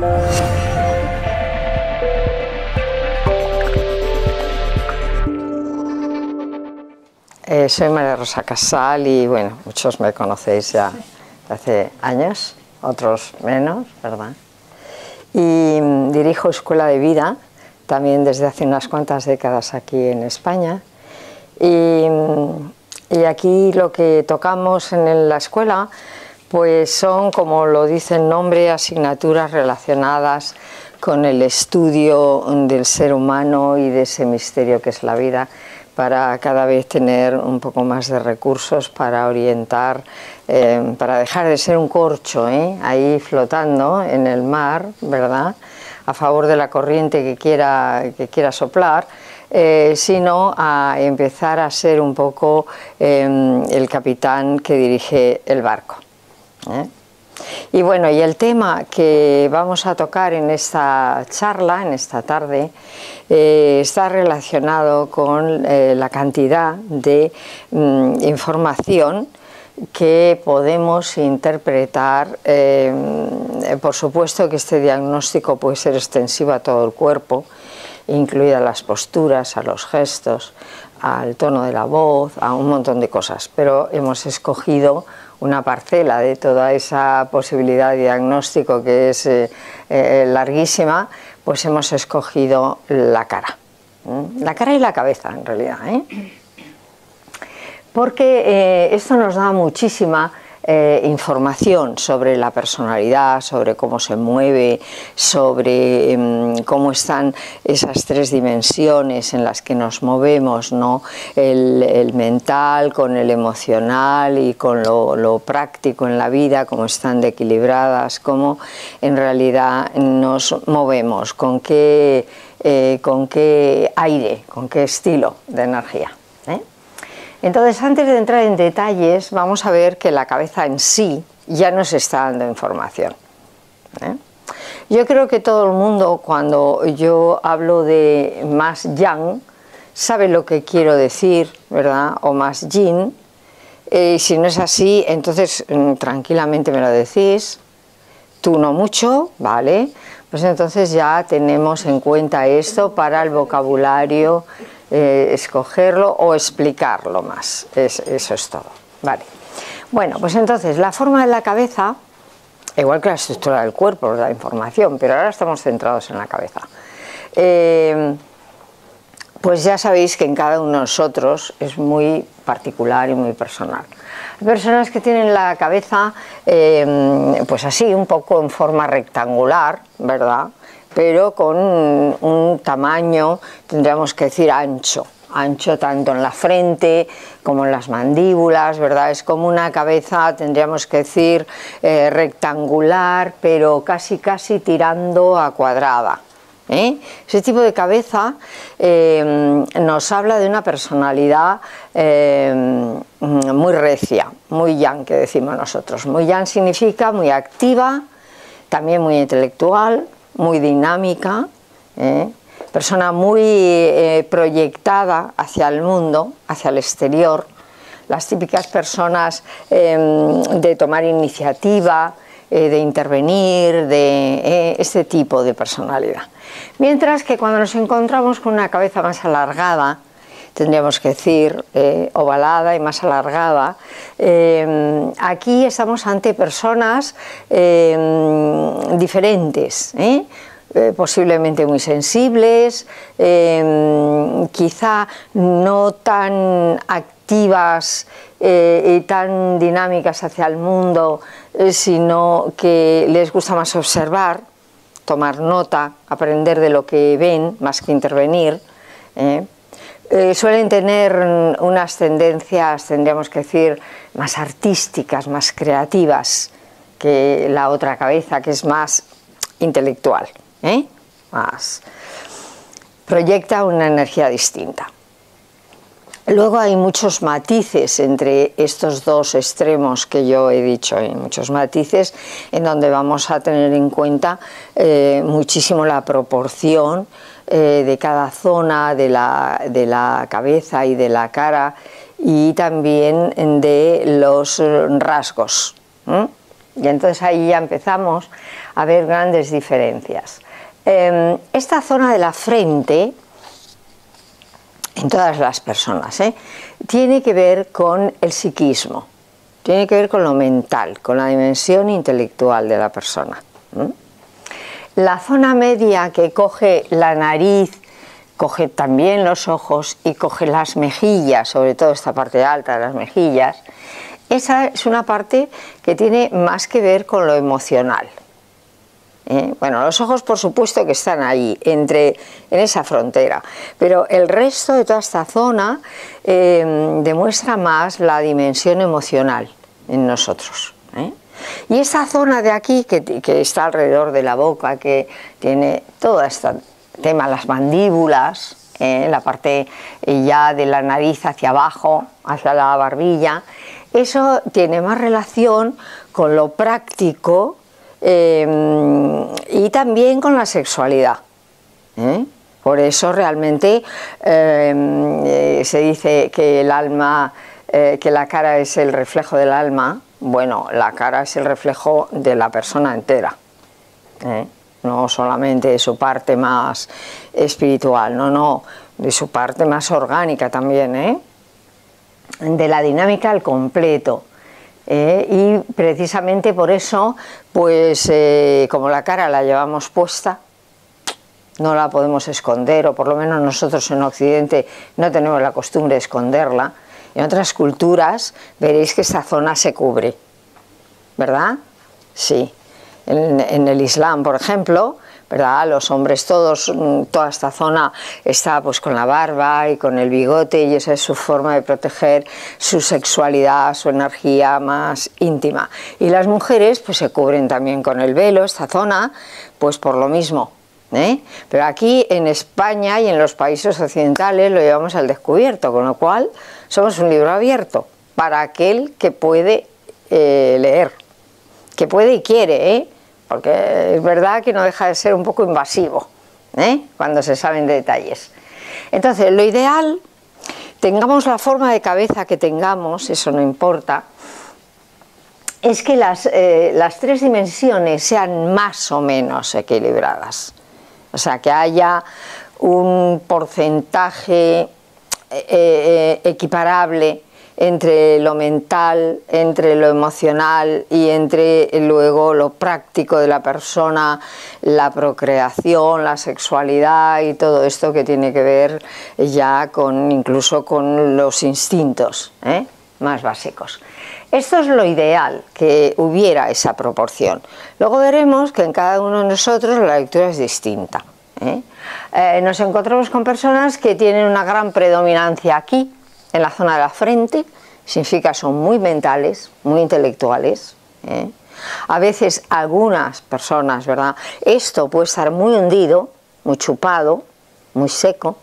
Eh, soy María Rosa Casal y bueno, muchos me conocéis ya hace años, otros menos, ¿verdad? Y mm, dirijo Escuela de Vida, también desde hace unas cuantas décadas aquí en España. Y, mm, y aquí lo que tocamos en la escuela pues son, como lo dice el nombre, asignaturas relacionadas con el estudio del ser humano y de ese misterio que es la vida para cada vez tener un poco más de recursos para orientar, eh, para dejar de ser un corcho ¿eh? ahí flotando en el mar, ¿verdad? A favor de la corriente que quiera, que quiera soplar, eh, sino a empezar a ser un poco el capitán que dirige el barco. Y bueno, y el tema que vamos a tocar en esta charla, en esta tarde, eh, está relacionado con eh, la cantidad de mm, información que podemos interpretar. Eh, por supuesto que este diagnóstico puede ser extensivo a todo el cuerpo, incluidas las posturas, a los gestos, al tono de la voz, a un montón de cosas, pero hemos escogido una parcela de toda esa posibilidad de diagnóstico que es eh, eh, larguísima, pues hemos escogido la cara. La cara y la cabeza, en realidad. ¿eh? Porque esto nos da muchísima eh, información sobre la personalidad, sobre cómo se mueve, sobre em, cómo están esas tres dimensiones en las que nos movemos, ¿no? el, mental con el emocional y con lo, práctico en la vida, cómo están equilibradas, cómo en realidad nos movemos, con qué, eh, con qué aire, con qué estilo de energía. Entonces, antes de entrar en detalles, vamos a ver que la cabeza en sí ya nos está dando información. ¿eh? Yo creo que todo el mundo, cuando yo hablo de más yang, sabe lo que quiero decir, ¿verdad? O más yin. Y si no es así, entonces mm, tranquilamente me lo decís. Tú no mucho, ¿vale? Pues entonces ya tenemos en cuenta esto para el vocabulario eh, escogerlo o explicarlo más. eso es todo. Vale. Bueno, pues entonces la forma de la cabeza, igual que la estructura del cuerpo, la información, pero ahora estamos centrados en la cabeza. Eh, pues ya sabéis que en cada uno de nosotros es muy particular y muy personal. Hay personas que tienen la cabeza eh, pues así, un poco en forma rectangular, ¿verdad? Pero con un tamaño, tendríamos que decir, ancho ancho tanto en la frente como en las mandíbulas, ¿verdad? Es como una cabeza, tendríamos que decir, eh, rectangular, pero casi casi tirando a cuadrada. ¿eh? Ese tipo de cabeza eh, nos habla de una personalidad muy recia, muy yang, que decimos nosotros. Muy yang significa muy activa, también muy intelectual, muy dinámica, ¿eh? persona muy eh, proyectada hacia el mundo, hacia el exterior, las típicas personas em, de tomar iniciativa, eh, de intervenir, de este tipo de personalidad. Mientras que cuando nos encontramos con una cabeza más alargada, tendríamos que decir, ovalada y más alargada. Em, aquí estamos ante personas diferentes, ¿eh? Eh, posiblemente muy sensibles, quizá no tan activas eh, y tan dinámicas hacia el mundo, sino que les gusta más observar, tomar nota, aprender de lo que ven más que intervenir. Eh, suelen tener unas tendencias, tendríamos que decir, más artísticas, más creativas que la otra cabeza, que es más intelectual, ¿eh? más proyecta una energía distinta. Luego hay muchos matices entre estos dos extremos que yo he dicho, hay muchos matices en donde vamos a tener en cuenta eh, muchísimo la proporción eh, de cada zona de la, cabeza y de la cara y también de los rasgos. Y entonces ahí ya empezamos a ver grandes diferencias. Em, esta zona de la frente, en todas las personas, ¿eh? tiene que ver con el psiquismo, tiene que ver con lo mental, con la dimensión intelectual de la persona. La zona media que coge la nariz, coge también los ojos y coge las mejillas, sobre todo esta parte alta de las mejillas, esa es una parte que tiene más que ver con lo emocional. ¿eh? Bueno, los ojos por supuesto que están ahí, entre, en esa frontera, pero el resto de toda esta zona eh, demuestra más la dimensión emocional en nosotros. ¿eh? Y esa zona de aquí que, está alrededor de la boca, que tiene todo este tema, las mandíbulas, la parte ya de la nariz hacia abajo, hacia la barbilla, eso tiene más relación con lo práctico Em, y también con la sexualidad. ¿eh? Por eso realmente em, eh, se dice que el alma, eh, que la cara es el reflejo del alma. Bueno, la cara es el reflejo de la persona entera, no solamente de su parte más espiritual, no, no, de su parte más orgánica también, de la dinámica al completo. Eh, y precisamente por eso, pues eh, como la cara la llevamos puesta, no la podemos esconder, o por lo menos nosotros en Occidente no tenemos la costumbre de esconderla. En otras culturas veréis que esta zona se cubre, ¿verdad? Sí. en el Islam, por ejemplo, ¿verdad? Los hombres todos, mm, toda esta zona está pues con la barba y con el bigote y esa es su forma de proteger su sexualidad, su energía más íntima. Y las mujeres pues se cubren también con el velo, esta zona, pues por lo mismo. ¿eh? Pero aquí en España y en los países occidentales lo llevamos al descubierto, con lo cual somos un libro abierto para aquel que puede eh, leer, que puede y quiere, ¿eh? porque es verdad que no deja de ser un poco invasivo ¿eh? cuando se saben detalles. Entonces, lo ideal, tengamos la forma de cabeza que tengamos, eso no importa, es que las, eh, las tres dimensiones sean más o menos equilibradas. O sea, que haya un porcentaje eh, equiparable entre lo mental, entre lo emocional y entre luego lo práctico de la persona, la procreación, la sexualidad y todo esto que tiene que ver ya con incluso con los instintos ¿eh? más básicos. Esto es lo ideal, que hubiera esa proporción. Luego veremos que en cada uno de nosotros la lectura es distinta. ¿Eh? Eh, nos encontramos con personas que tienen una gran predominancia aquí, en la zona de la frente, significa son muy mentales, muy intelectuales. ¿eh? A veces algunas personas, ¿verdad? Esto puede estar muy hundido, muy chupado, muy seco,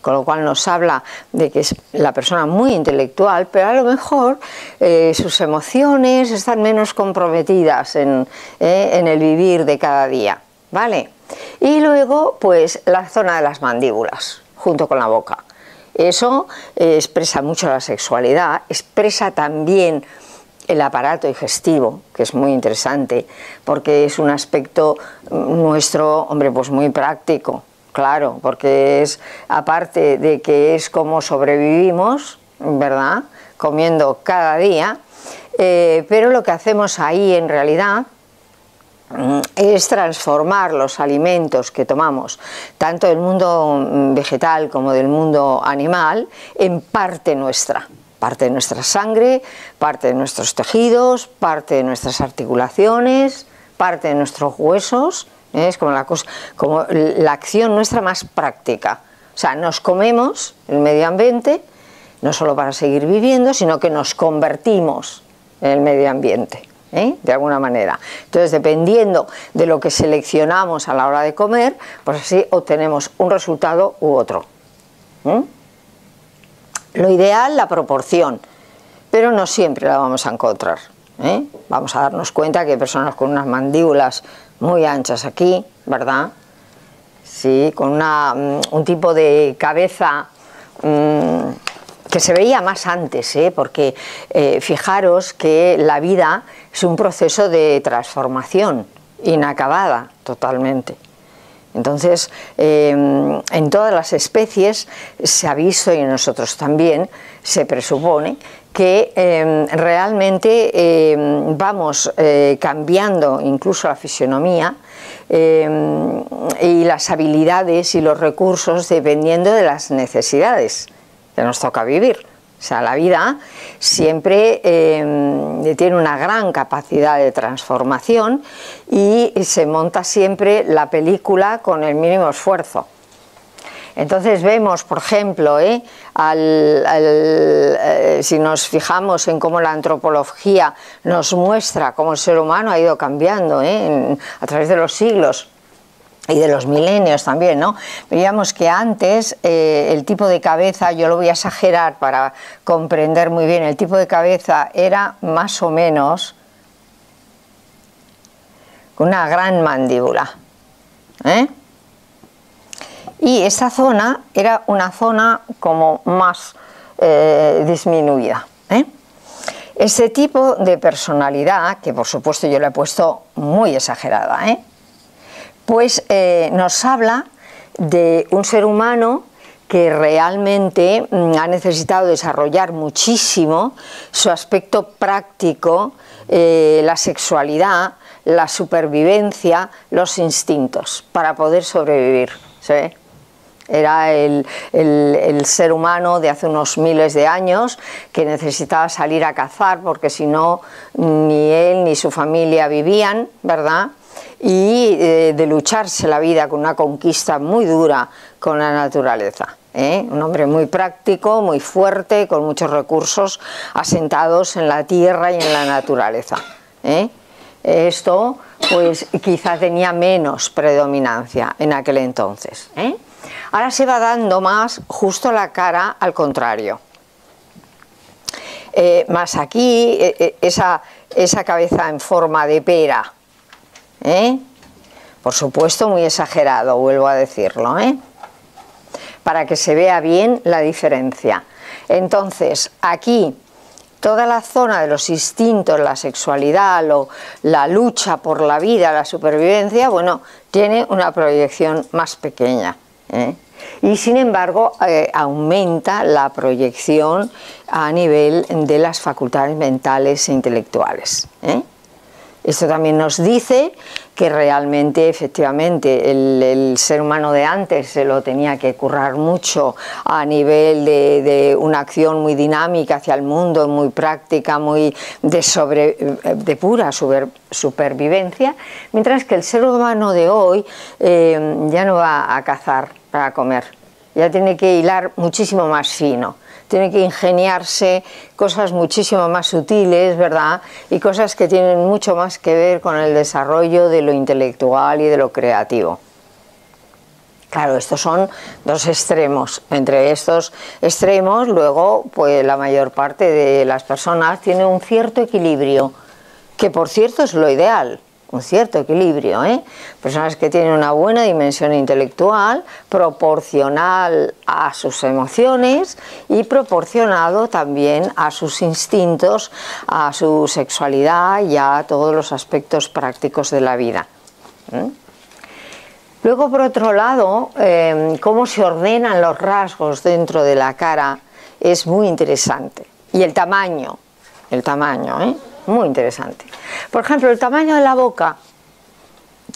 con lo cual nos habla de que es la persona muy intelectual, pero a lo mejor eh, sus emociones están menos comprometidas en, ¿eh? en el vivir de cada día, ¿vale? Y luego, pues la zona de las mandíbulas, junto con la boca. Eso expresa mucho la sexualidad, expresa también el aparato digestivo, que es muy interesante, porque es un aspecto nuestro, hombre, pues muy práctico, claro, porque es, aparte de que es como sobrevivimos, ¿verdad? Comiendo cada día, eh, pero lo que hacemos ahí en realidad es transformar los alimentos que tomamos, tanto del mundo mm, vegetal como del mundo animal, en parte nuestra, parte de nuestra sangre, parte de nuestros tejidos, parte de nuestras articulaciones, parte de nuestros huesos, ¿eh? es como la, como la acción nuestra más práctica. O sea, nos comemos el medio ambiente, no solo para seguir viviendo, sino que nos convertimos en el medio ambiente. ¿Eh? de alguna manera. Entonces, dependiendo de lo que seleccionamos a la hora de comer, pues así obtenemos un resultado u otro. Lo ideal, la proporción, pero no siempre la vamos a encontrar. ¿eh? Vamos a darnos cuenta que hay personas con unas mandíbulas muy anchas aquí, ¿verdad? Sí, con una, mm, un tipo de cabeza mm, que se veía más antes, ¿eh? porque eh, fijaros que la vida es un proceso de transformación inacabada totalmente. Entonces, em, en todas las especies se ha visto, y en nosotros también, se presupone que em, realmente em, vamos eh, cambiando incluso la fisionomía y las habilidades y los recursos dependiendo de las necesidades que nos toca vivir. O sea, la vida siempre eh, tiene una gran capacidad de transformación y se monta siempre la película con el mínimo esfuerzo. Entonces vemos, por ejemplo, eh, eh, si nos fijamos en cómo la antropología nos muestra cómo el ser humano ha ido cambiando a través de los siglos, y de los milenios también, ¿no? Veíamos que antes eh, el tipo de cabeza, yo lo voy a exagerar para comprender muy bien, el tipo de cabeza era más o menos una gran mandíbula. ¿eh? Y esa zona era una zona como más eh, disminuida. Ese tipo de personalidad, que por supuesto yo le he puesto muy exagerada, ¿eh? Pues eh, nos habla de un ser humano que realmente mm, ha necesitado desarrollar muchísimo su aspecto práctico, eh, la sexualidad, la supervivencia, los instintos, para poder sobrevivir. Era el, el, ser humano de hace unos miles de años que necesitaba salir a cazar porque si no ni él ni su familia vivían, ¿verdad? Y eh, de lucharse la vida con una conquista muy dura con la naturaleza. ¿eh? Un hombre muy práctico, muy fuerte, con muchos recursos asentados en la tierra y en la naturaleza. ¿eh? Esto pues quizá tenía menos predominancia en aquel entonces. Ahora se va dando más justo la cara al contrario. más aquí, esa, esa cabeza en forma de pera, ¿eh? Por supuesto, muy exagerado, vuelvo a decirlo, ¿eh? para que se vea bien la diferencia. Entonces, aquí toda la zona de los instintos, la sexualidad, la lucha por la vida, la supervivencia, bueno, tiene una proyección más pequeña. ¿eh? Y sin embargo, aumenta la proyección a nivel de las facultades mentales e intelectuales. Esto también nos dice que realmente, efectivamente, el, ser humano de antes se lo tenía que currar mucho a nivel de, una acción muy dinámica hacia el mundo, muy práctica, muy de pura supervivencia, mientras que el ser humano de hoy eh, ya no va a cazar para comer, ya tiene que hilar muchísimo más fino tiene que ingeniarse cosas muchísimo más sutiles, ¿verdad? Y cosas que tienen mucho más que ver con el desarrollo de lo intelectual y de lo creativo. Claro, estos son dos extremos. Entre estos extremos, luego, pues la mayor parte de las personas tiene un cierto equilibrio, que por cierto es lo ideal un cierto equilibrio. ¿eh? Personas que tienen una buena dimensión intelectual, proporcional a sus emociones y proporcionado también a sus instintos, a su sexualidad y a todos los aspectos prácticos de la vida. ¿eh? Luego, por otro lado, eh, cómo se ordenan los rasgos dentro de la cara es muy interesante. Y el tamaño, el tamaño, ¿eh? Muy interesante. Por ejemplo, el tamaño de la boca,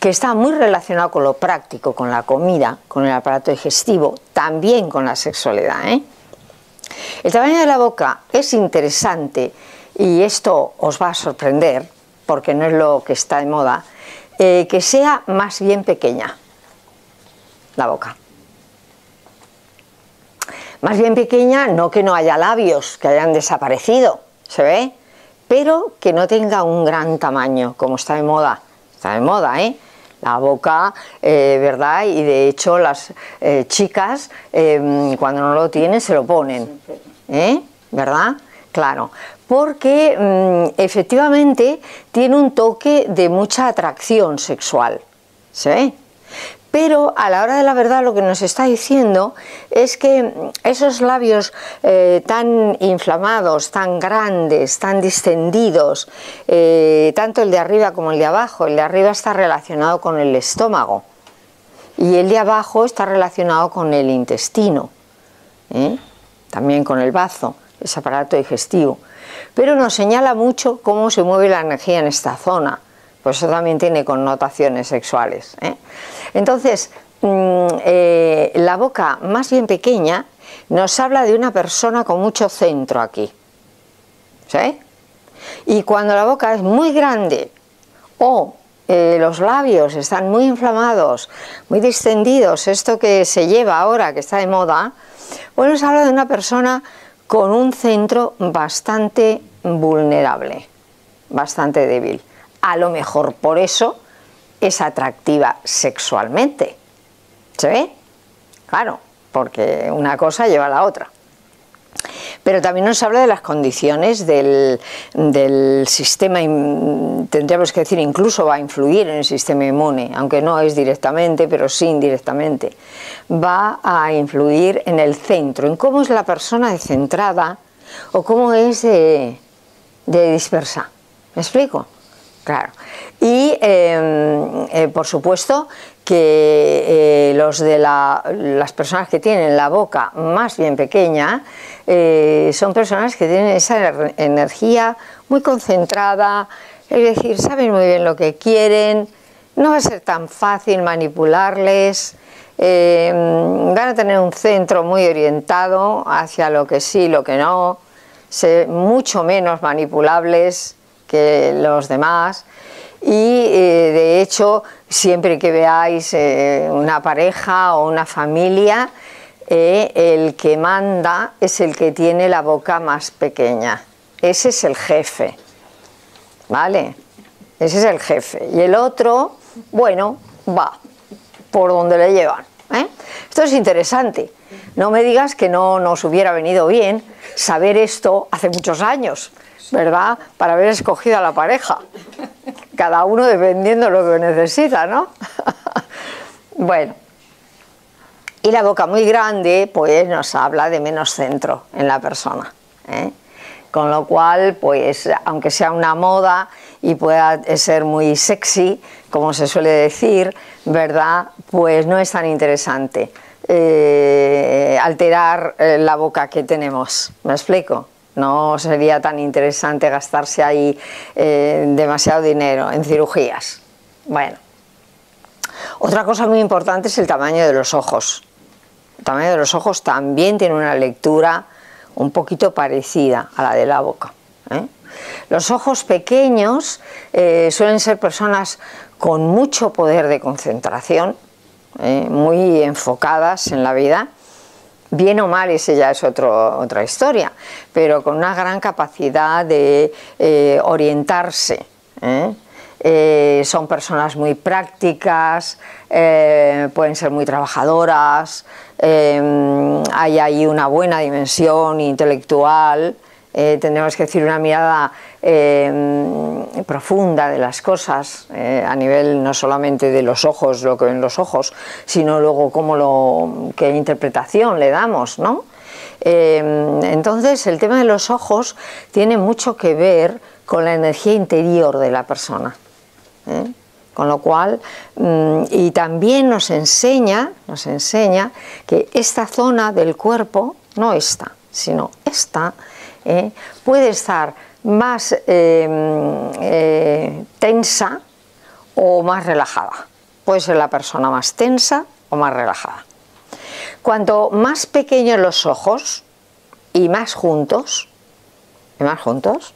que está muy relacionado con lo práctico, con la comida, con el aparato digestivo, también con la sexualidad. ¿eh? El tamaño de la boca es interesante y esto os va a sorprender, porque no es lo que está de moda, eh, que sea más bien pequeña la boca. Más bien pequeña, no que no haya labios, que hayan desaparecido, ¿se ve? Pero que no tenga un gran tamaño, como está de moda. Está de moda, ¿eh? La boca, eh, ¿verdad? Y de hecho las eh, chicas em, cuando no lo tienen se lo ponen, ¿eh? ¿Verdad? Claro, porque mm, efectivamente tiene un toque de mucha atracción sexual, ¿sí? Pero a la hora de la verdad lo que nos está diciendo es que esos labios eh, tan inflamados, tan grandes, tan distendidos, eh, tanto el de arriba como el de abajo, el de arriba está relacionado con el estómago y el de abajo está relacionado con el intestino, ¿eh? también con el bazo, ese aparato digestivo. Pero nos señala mucho cómo se mueve la energía en esta zona, pues eso también tiene connotaciones sexuales. Entonces, mm, eh, la boca más bien pequeña nos habla de una persona con mucho centro aquí. ¿Sí? Y cuando la boca es muy grande o eh, los labios están muy inflamados, muy distendidos, esto que se lleva ahora, que está de moda, bueno, nos habla de una persona con un centro bastante vulnerable, bastante débil. A lo mejor por eso es atractiva sexualmente. ¿Se ve? Claro, porque una cosa lleva a la otra. Pero también nos habla de las condiciones del, sistema, tendríamos que decir, incluso va a influir en el sistema inmune, aunque no es directamente, pero sí indirectamente. Va a influir en el centro, en cómo es la persona centrada o cómo es de dispersa. ¿Me explico? Claro. Y em, eh, por supuesto que eh, los de las personas que tienen la boca más bien pequeña eh, son personas que tienen esa energía muy concentrada, es decir, saben muy bien lo que quieren, no va a ser tan fácil manipularles, em, van a tener un centro muy orientado hacia lo que sí, lo que no, mucho menos manipulables los demás y eh, de hecho siempre que veáis eh, una pareja o una familia, eh, el que manda es el que tiene la boca más pequeña. Ese es el jefe, ¿vale? Ese es el jefe. Y el otro, bueno, va por donde le llevan. Esto es interesante. No me digas que no nos hubiera venido bien saber esto hace muchos años. ¿Verdad? Para haber escogido a la pareja. Cada uno dependiendo de lo que necesita, ¿no? bueno. Y la boca muy grande, pues nos habla de menos centro en la persona. ¿eh? Con lo cual, pues, aunque sea una moda y pueda ser muy sexy, como se suele decir, ¿verdad? Pues no es tan interesante eh, alterar eh, la boca que tenemos. ¿Me explico? No sería tan interesante gastarse ahí eh, demasiado dinero en cirugías. Bueno, otra cosa muy importante es el tamaño de los ojos. El tamaño de los ojos también tiene una lectura un poquito parecida a la de la boca. ¿eh? Los ojos pequeños eh, suelen ser personas con mucho poder de concentración, muy enfocadas en la vida bien o mal, ese ya es otra historia, pero con una gran capacidad de eh, orientarse. ¿eh? Eh, son personas muy prácticas, pueden ser muy trabajadoras, hay ahí una buena dimensión intelectual, tendríamos que decir una mirada profunda de las cosas, eh, a nivel no solamente de los ojos, lo que ven los ojos, sino luego cómo lo, qué interpretación le damos, ¿no? Eh, entonces el tema de los ojos tiene mucho que ver con la energía interior de la persona. ¿eh? Con lo cual, mm, y también nos enseña, nos enseña que esta zona del cuerpo, no esta, sino esta, puede estar más em, eh, tensa o más relajada. Puede ser la persona más tensa o más relajada. Cuanto más pequeños los ojos y más juntos, y más juntos,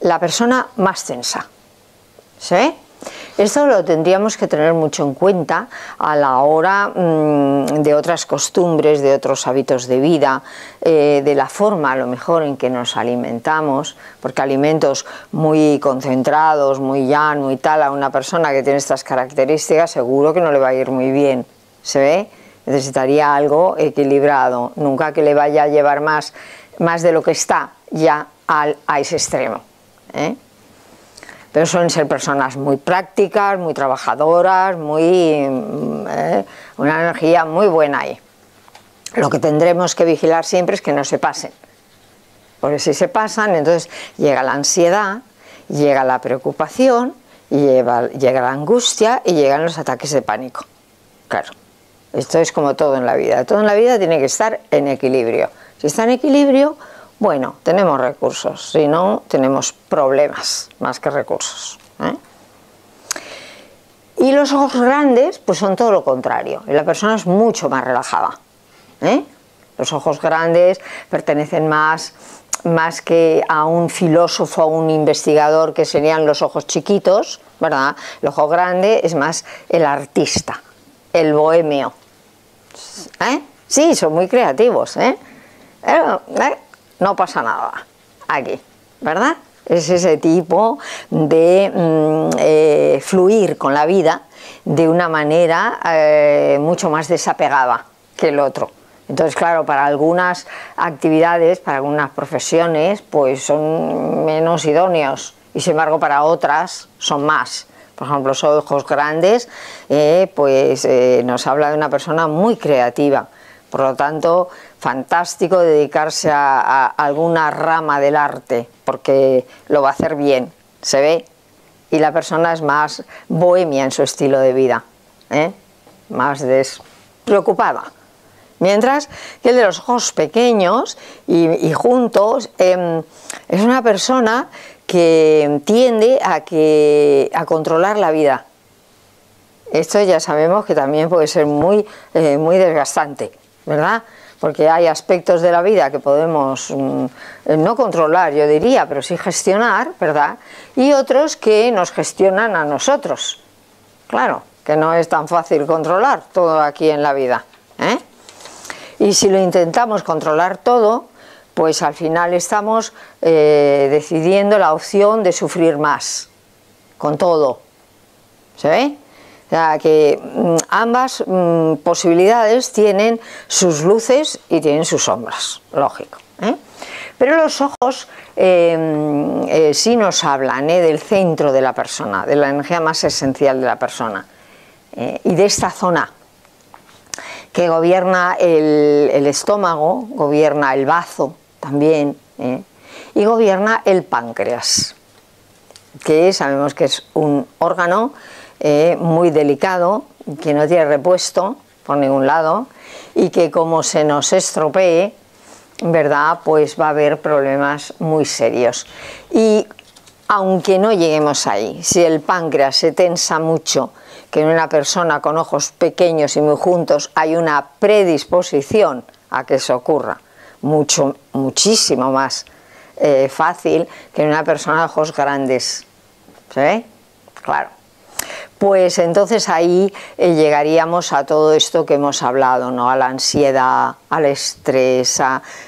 la persona más tensa. ¿Sí? Esto lo tendríamos que tener mucho en cuenta a la hora mm, de otras costumbres, de otros hábitos de vida, eh, de la forma a lo mejor en que nos alimentamos, porque alimentos muy concentrados, muy llanos, muy tal, a una persona que tiene estas características seguro que no le va a ir muy bien. ¿Se ve? Necesitaría algo equilibrado, nunca que le vaya a llevar más, más de lo que está ya al, a ese extremo. ¿eh? Pero suelen ser personas muy prácticas, muy trabajadoras, muy mm, eh, una energía muy buena ahí. Lo que tendremos que vigilar siempre es que no se pasen, porque si se pasan, entonces llega la ansiedad, llega la preocupación, llega la angustia y llegan los ataques de pánico. Claro, esto es como todo en la vida. Todo en la vida tiene que estar en equilibrio. Si está en equilibrio, bueno, tenemos recursos, si no, tenemos problemas más que recursos. ¿eh? Y los ojos grandes, pues son todo lo contrario, y la persona es mucho más relajada. ¿eh? Los ojos grandes pertenecen más, más que a un filósofo, a un investigador que serían los ojos chiquitos, ¿verdad? El ojo grande es más el artista, el bohemio. ¿Eh? Sí, son muy creativos, ¿eh? ¿eh? No pasa nada aquí, ¿verdad? Es ese tipo de mm, eh, fluir con la vida de una manera eh, mucho más desapegada que el otro. Entonces, claro, para algunas actividades, para algunas profesiones, pues son menos idóneos y sin embargo para otras son más. Por ejemplo, los ojos grandes, eh, pues nos habla de una persona muy creativa. Por lo tanto, fantástico dedicarse a, alguna rama del arte, porque lo va a hacer bien, se ve, y la persona es más bohemia en su estilo de vida, ¿eh? más despreocupada. Mientras que el de los ojos pequeños y, juntos em, es una persona que tiende a, que, a controlar la vida. Esto ya sabemos que también puede ser muy, eh, muy desgastante, ¿verdad? Porque hay aspectos de la vida que podemos mm, no controlar, yo diría, pero sí gestionar, ¿verdad? Y otros que nos gestionan a nosotros. Claro, que no es tan fácil controlar todo aquí en la vida. ¿eh? Y si lo intentamos controlar todo, pues al final estamos eh, decidiendo la opción de sufrir más, con todo. ¿Se ve? O sea, que mm, ambas mm, posibilidades tienen sus luces y tienen sus sombras, lógico. ¿eh? Pero los ojos em, eh, sí nos hablan ¿eh? del centro de la persona, de la energía más esencial de la persona y de esta zona que gobierna el, estómago, gobierna el bazo también y gobierna el páncreas, que sabemos que es un órgano eh, muy delicado, que no tiene repuesto por ningún lado y que como se nos estropee, ¿verdad? Pues va a haber problemas muy serios. Y aunque no lleguemos ahí, si el páncreas se tensa mucho, que en una persona con ojos pequeños y muy juntos hay una predisposición a que eso ocurra, mucho, muchísimo más eh, fácil que en una persona de ojos grandes. ¿Se ve? Claro pues entonces ahí eh, llegaríamos a todo esto que hemos hablado, ¿no? a la ansiedad, al estrés,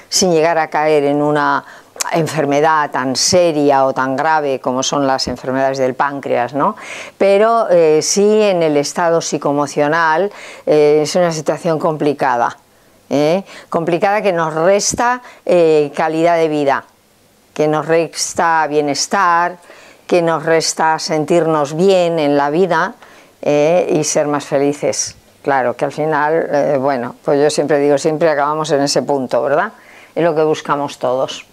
sin llegar a caer en una enfermedad tan seria o tan grave como son las enfermedades del páncreas, ¿no? pero eh, sí en el estado psicoemocional eh, es una situación complicada, complicada que nos resta calidad de vida, que nos resta bienestar, que nos resta sentirnos bien en la vida eh, y ser más felices. Claro, que al final, eh, bueno, pues yo siempre digo, siempre acabamos en ese punto, ¿verdad? Es lo que buscamos todos.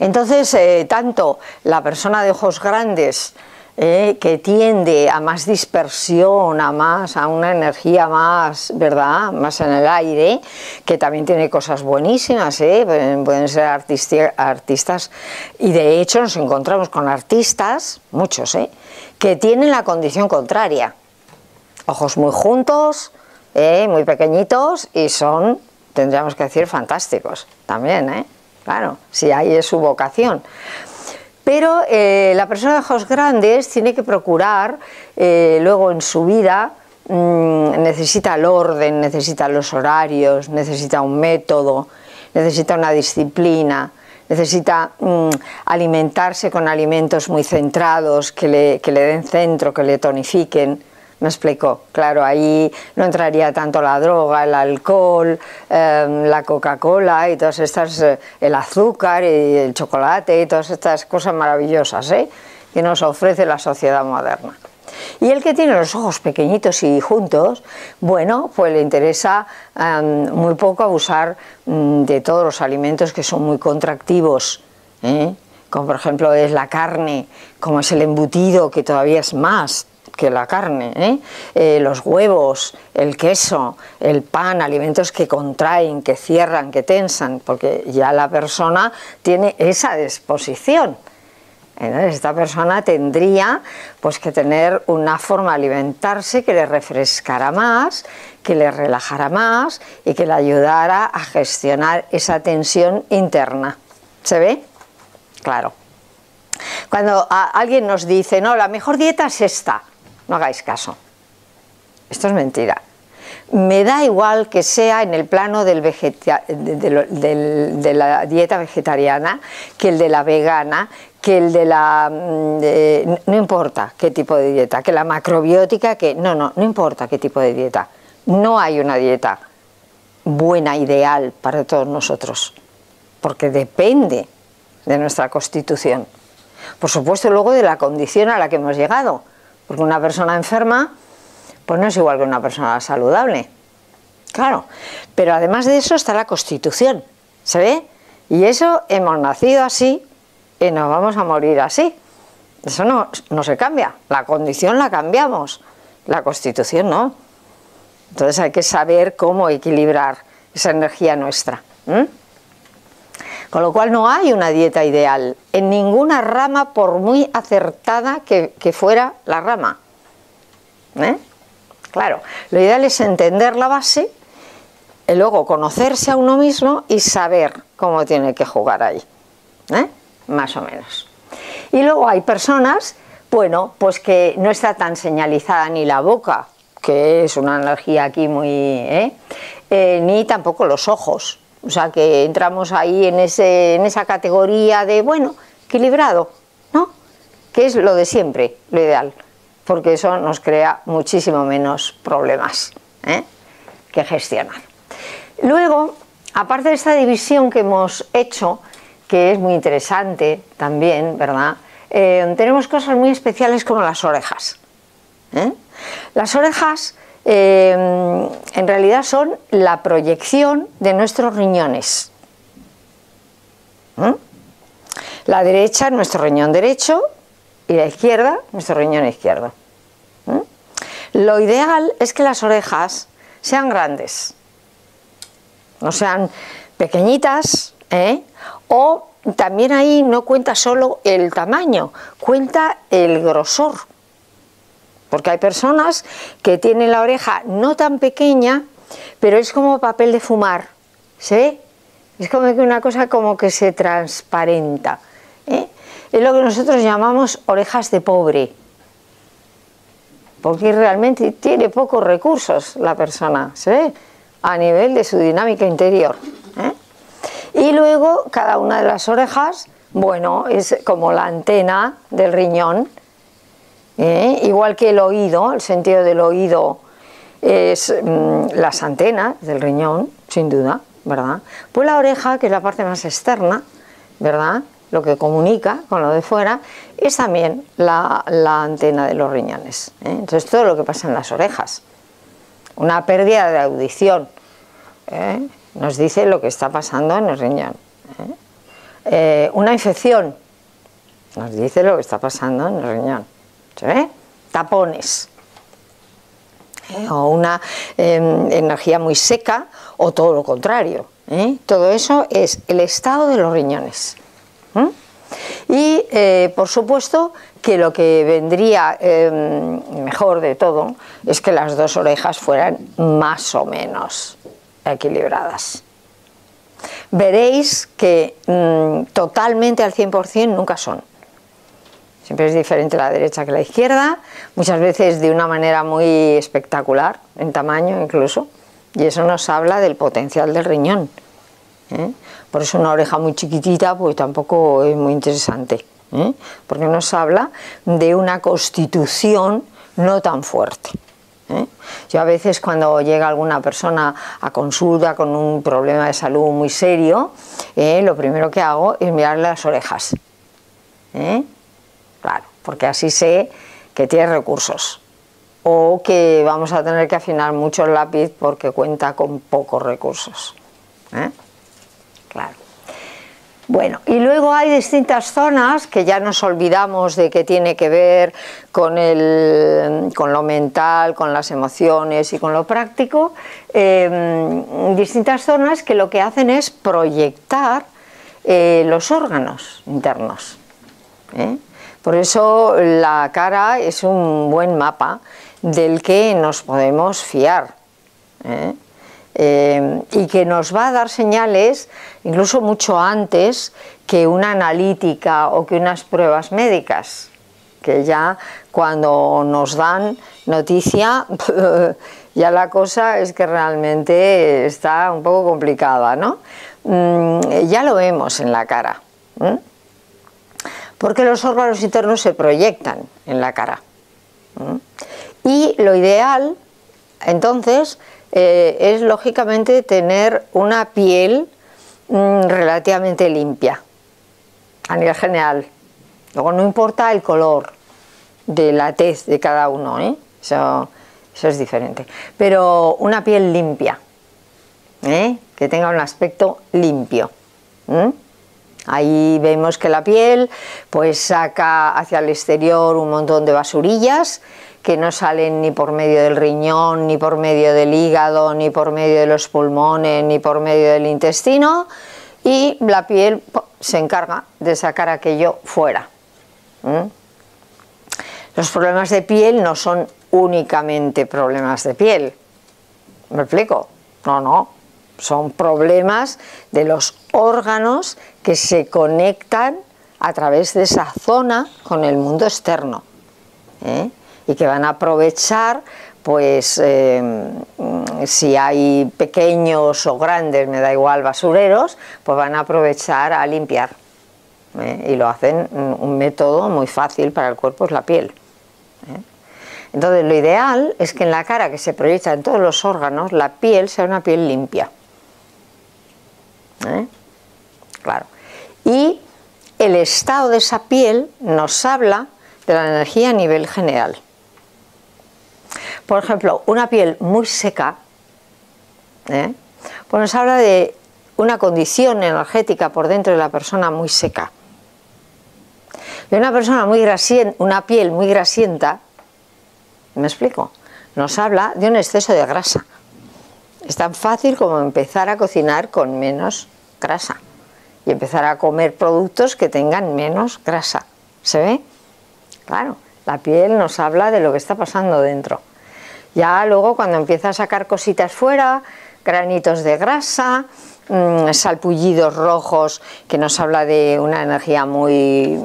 Entonces, eh, tanto la persona de ojos grandes ¿eh? que tiende a más dispersión, a más, a una energía más, ¿verdad? Más en el aire, que también tiene cosas buenísimas, ¿eh? pueden ser artistas, y de hecho nos encontramos con artistas, muchos, ¿eh? que tienen la condición contraria. Ojos muy juntos, muy pequeñitos y son, tendríamos que decir, fantásticos también, ¿eh? Claro, si ahí es su vocación. Pero eh, la persona de ojos grandes tiene que procurar eh, luego en su vida, mm, necesita el orden, necesita los horarios, necesita un método, necesita una disciplina, necesita mm, alimentarse con alimentos muy centrados, que le, que le den centro, que le tonifiquen me explico, claro, ahí no entraría tanto la droga, el alcohol, em, la Coca-Cola y todas estas, eh, el azúcar y el chocolate y todas estas cosas maravillosas, ¿eh? que nos ofrece la sociedad moderna. Y el que tiene los ojos pequeñitos y juntos, bueno, pues le interesa em, muy poco abusar mm, de todos los alimentos que son muy contractivos, ¿eh? como por ejemplo es la carne, como es el embutido, que todavía es más que la carne, ¿eh? Eh, los huevos, el queso, el pan, alimentos que contraen, que cierran, que tensan, porque ya la persona tiene esa disposición. Entonces esta persona tendría pues que tener una forma de alimentarse que le refrescara más, que le relajara más y que le ayudara a gestionar esa tensión interna. ¿Se ve? Claro. Cuando alguien nos dice, no, la mejor dieta es esta, no hagáis caso. Esto es mentira. Me da igual que sea en el plano del de la dieta vegetariana que el de la vegana, que el de la... Mm, no importa qué tipo de dieta, que la macrobiótica, que... No, no, no importa qué tipo de dieta. No hay una dieta buena, ideal para todos nosotros, porque depende de nuestra constitución. Por supuesto, luego de la condición a la que hemos llegado, porque una persona enferma, pues no es igual que una persona saludable. Claro, pero además de eso está la constitución, ¿se ve? Y eso hemos nacido así y nos vamos a morir así. Eso no, no se cambia. La condición la cambiamos, la constitución no. Entonces hay que saber cómo equilibrar esa energía nuestra. Con lo cual no hay una dieta ideal en ninguna rama, por muy acertada que, fuera la rama. ¿Eh? Claro, lo ideal es entender la base, y luego conocerse a uno mismo y saber cómo tiene que jugar ahí. ¿Eh? más o menos. Y luego hay personas, bueno, pues que no está tan señalizada ni la boca, que es una energía aquí muy... ¿eh? Eh, ni tampoco los ojos. O sea que entramos ahí en, ese, en esa categoría de, bueno, equilibrado, ¿no? Que es lo de siempre, lo ideal, porque eso nos crea muchísimo menos problemas ¿eh? que gestionar. Luego, aparte de esta división que hemos hecho, que es muy interesante también, ¿verdad? Eh, tenemos cosas muy especiales como las orejas. ¿eh? Las orejas eh, en realidad son la proyección de nuestros riñones. La derecha, nuestro riñón derecho, y la izquierda, nuestro riñón izquierdo. Lo ideal es que las orejas sean grandes, no sean pequeñitas, ¿eh? O también ahí no cuenta solo el tamaño, cuenta el grosor. Porque hay personas que tienen la oreja no tan pequeña, pero es como papel de fumar. ¿Se ve? Es como que una cosa como que se transparenta. ¿eh? Es lo que nosotros llamamos orejas de pobre. Porque realmente tiene pocos recursos la persona, ¿se ve? A nivel de su dinámica interior. ¿eh? Y luego cada una de las orejas, bueno, es como la antena del riñón, ¿eh? igual que el oído, el sentido del oído es mm, las antenas del riñón, sin duda, ¿verdad? Pues la oreja, que es la parte más externa, ¿verdad? Lo que comunica con lo de fuera, es también la, antena de los riñones. ¿eh? Entonces, todo lo que pasa en las orejas. Una pérdida de audición. ¿eh? nos dice lo que está pasando en el riñón. una infección nos dice lo que está pasando en el riñón. ¿Se ve? Tapones. ¿eh? O una em, energía muy seca o todo lo contrario. Todo eso es el estado de los riñones. Y por supuesto que lo que vendría em, mejor de todo es que las dos orejas fueran más o menos equilibradas. Veréis que mm, totalmente al 100% nunca son. Siempre es diferente la derecha que la izquierda, muchas veces de una manera muy espectacular, en tamaño incluso, y eso nos habla del potencial del riñón. ¿eh? Por eso una oreja muy chiquitita pues tampoco es muy interesante, ¿eh? porque nos habla de una constitución no tan fuerte. ¿eh? Yo a veces cuando llega alguna persona a consulta con un problema de salud muy serio, ¿eh? lo primero que hago es mirarle las orejas. ¿eh? Claro, porque así sé que tiene recursos o que vamos a tener que afinar mucho el lápiz porque cuenta con pocos recursos. ¿eh? Claro. Bueno, y luego hay distintas zonas que ya nos olvidamos de que tiene que ver con, con lo mental, con las emociones y con lo práctico. Em, distintas zonas que lo que hacen es proyectar eh, los órganos internos. ¿eh? Por eso la cara es un buen mapa del que nos podemos fiar. ¿eh? Eh, y que nos va a dar señales incluso mucho antes que una analítica o que unas pruebas médicas, que ya cuando nos dan noticia, ya la cosa es que realmente está un poco complicada, ¿no? Mm, ya lo vemos en la cara, porque los órganos internos se proyectan en la cara. Y lo ideal, entonces, eh, es lógicamente tener una piel mm, relativamente limpia, a nivel general. Luego no importa el color de la tez de cada uno, ¿eh? eso, es diferente. Pero una piel limpia, ¿eh? que tenga un aspecto limpio. Ahí vemos que la piel pues saca hacia el exterior un montón de basurillas que no salen ni por medio del riñón, ni por medio del hígado, ni por medio de los pulmones, ni por medio del intestino, y la piel se encarga de sacar aquello fuera. Los problemas de piel no son únicamente problemas de piel. ¿Me explico? No, no. Son problemas de los órganos que se conectan a través de esa zona con el mundo externo. ¿eh? y que van a aprovechar pues eh, si hay pequeños o grandes, me da igual, basureros, pues van a aprovechar a limpiar. ¿eh? Y lo hacen un método muy fácil para el cuerpo, es la piel. ¿eh? Entonces lo ideal es que en la cara que se proyecta en todos los órganos, la piel sea una piel limpia. Claro. Y el estado de esa piel nos habla de la energía a nivel general. Por ejemplo, una piel muy seca, ¿eh? pues nos habla de una condición energética por dentro de la persona muy seca. Y una persona muy grasienta, una piel muy grasienta, ¿me explico? Nos habla de un exceso de grasa. Es tan fácil como empezar a cocinar con menos grasa y empezar a comer productos que tengan menos grasa. ¿Se ve? Claro, la piel nos habla de lo que está pasando dentro. Ya luego cuando empieza a sacar cositas fuera, granitos de grasa, mm, salpullidos rojos, que nos habla de una energía muy,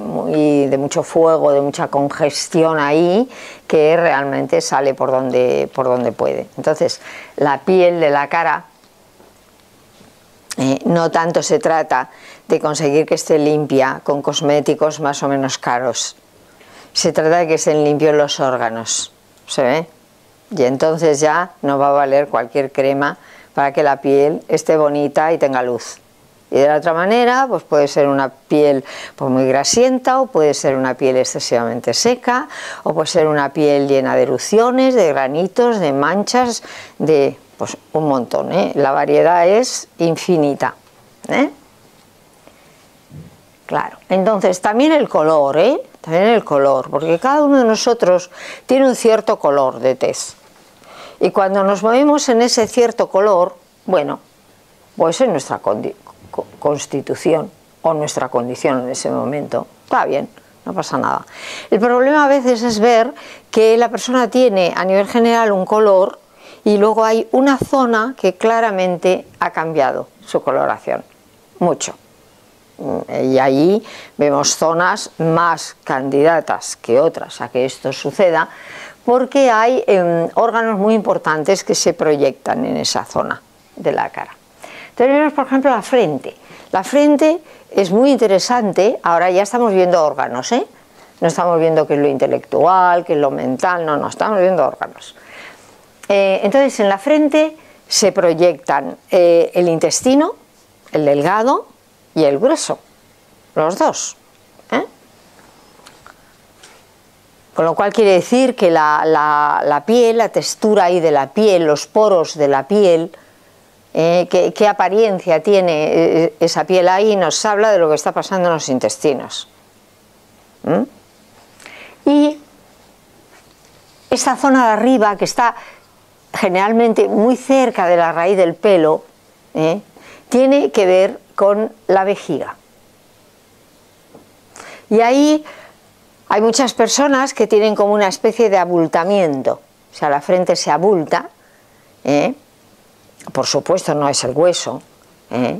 de mucho fuego, de mucha congestión ahí, que realmente sale por donde, por donde puede. Entonces, la piel de la cara eh, no tanto se trata de conseguir que esté limpia con cosméticos más o menos caros. Se trata de que estén limpios los órganos. ¿Se ve? y entonces ya no va a valer cualquier crema para que la piel esté bonita y tenga luz. Y de la otra manera, pues puede ser una piel pues muy grasienta o puede ser una piel excesivamente seca o puede ser una piel llena de erupciones, de granitos, de manchas, de pues un montón. ¿eh? La variedad es infinita. ¿eh? Claro, entonces también el color, ¿eh? también el color, porque cada uno de nosotros tiene un cierto color de tez. Y cuando nos movemos en ese cierto color, bueno, pues es nuestra constitución o nuestra condición en ese momento. Está bien, no pasa nada. El problema a veces es ver que la persona tiene a nivel general un color y luego hay una zona que claramente ha cambiado su coloración, mucho. Y ahí vemos zonas más candidatas que otras a que esto suceda, porque hay em, órganos muy importantes que se proyectan en esa zona de la cara. Tenemos, por ejemplo, la frente. La frente es muy interesante, ahora ya estamos viendo órganos, ¿eh? No estamos viendo qué es lo intelectual, qué es lo mental, no, no, estamos viendo órganos. Eh, entonces, en la frente se proyectan eh, el intestino, el delgado y el grueso, los dos. Con lo cual quiere decir que la, piel, la textura ahí de la piel, los poros de la piel, eh, qué, apariencia tiene eh, esa piel ahí, nos habla de lo que está pasando en los intestinos. Y esta zona de arriba, que está generalmente muy cerca de la raíz del pelo, ¿eh? tiene que ver con la vejiga. Y ahí hay muchas personas que tienen como una especie de abultamiento, o sea, la frente se abulta, ¿eh? por supuesto no es el hueso, ¿eh?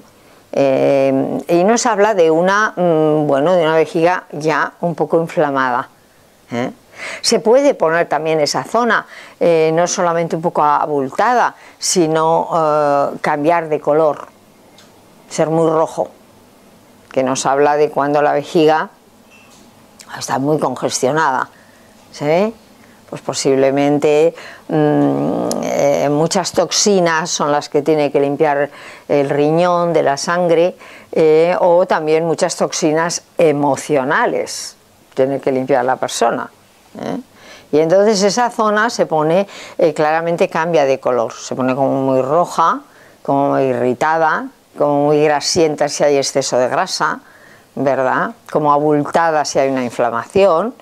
y nos habla de una, mm, bueno, de una vejiga ya un poco inflamada. Se puede poner también esa zona, eh, no solamente un poco abultada, sino eh, cambiar de color, ser muy rojo, que nos habla de cuando la vejiga está muy congestionada. ¿Se ve? Pues posiblemente mm, eh, muchas toxinas son las que tiene que limpiar el riñón de la sangre o también muchas toxinas emocionales tiene que limpiar la persona. ¿Eh? Y entonces esa zona se pone, eh, claramente cambia de color, se pone como muy roja, como muy irritada, como muy grasienta si hay exceso de grasa, ¿verdad? Como abultada si hay una inflamación.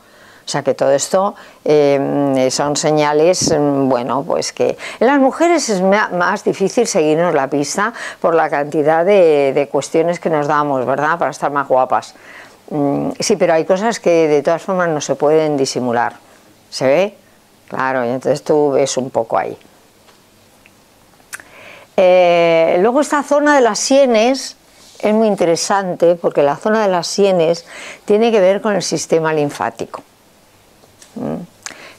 O sea que todo esto eh, son señales, mm, bueno, pues que en las mujeres es más difícil seguirnos la pista por la cantidad de, de cuestiones que nos damos, ¿verdad? Para estar más guapas. Mm, sí, pero hay cosas que de todas formas no se pueden disimular. ¿Se ve? Claro, y entonces tú ves un poco ahí. Eh, luego esta zona de las sienes es muy interesante porque la zona de las sienes tiene que ver con el sistema linfático. Mm.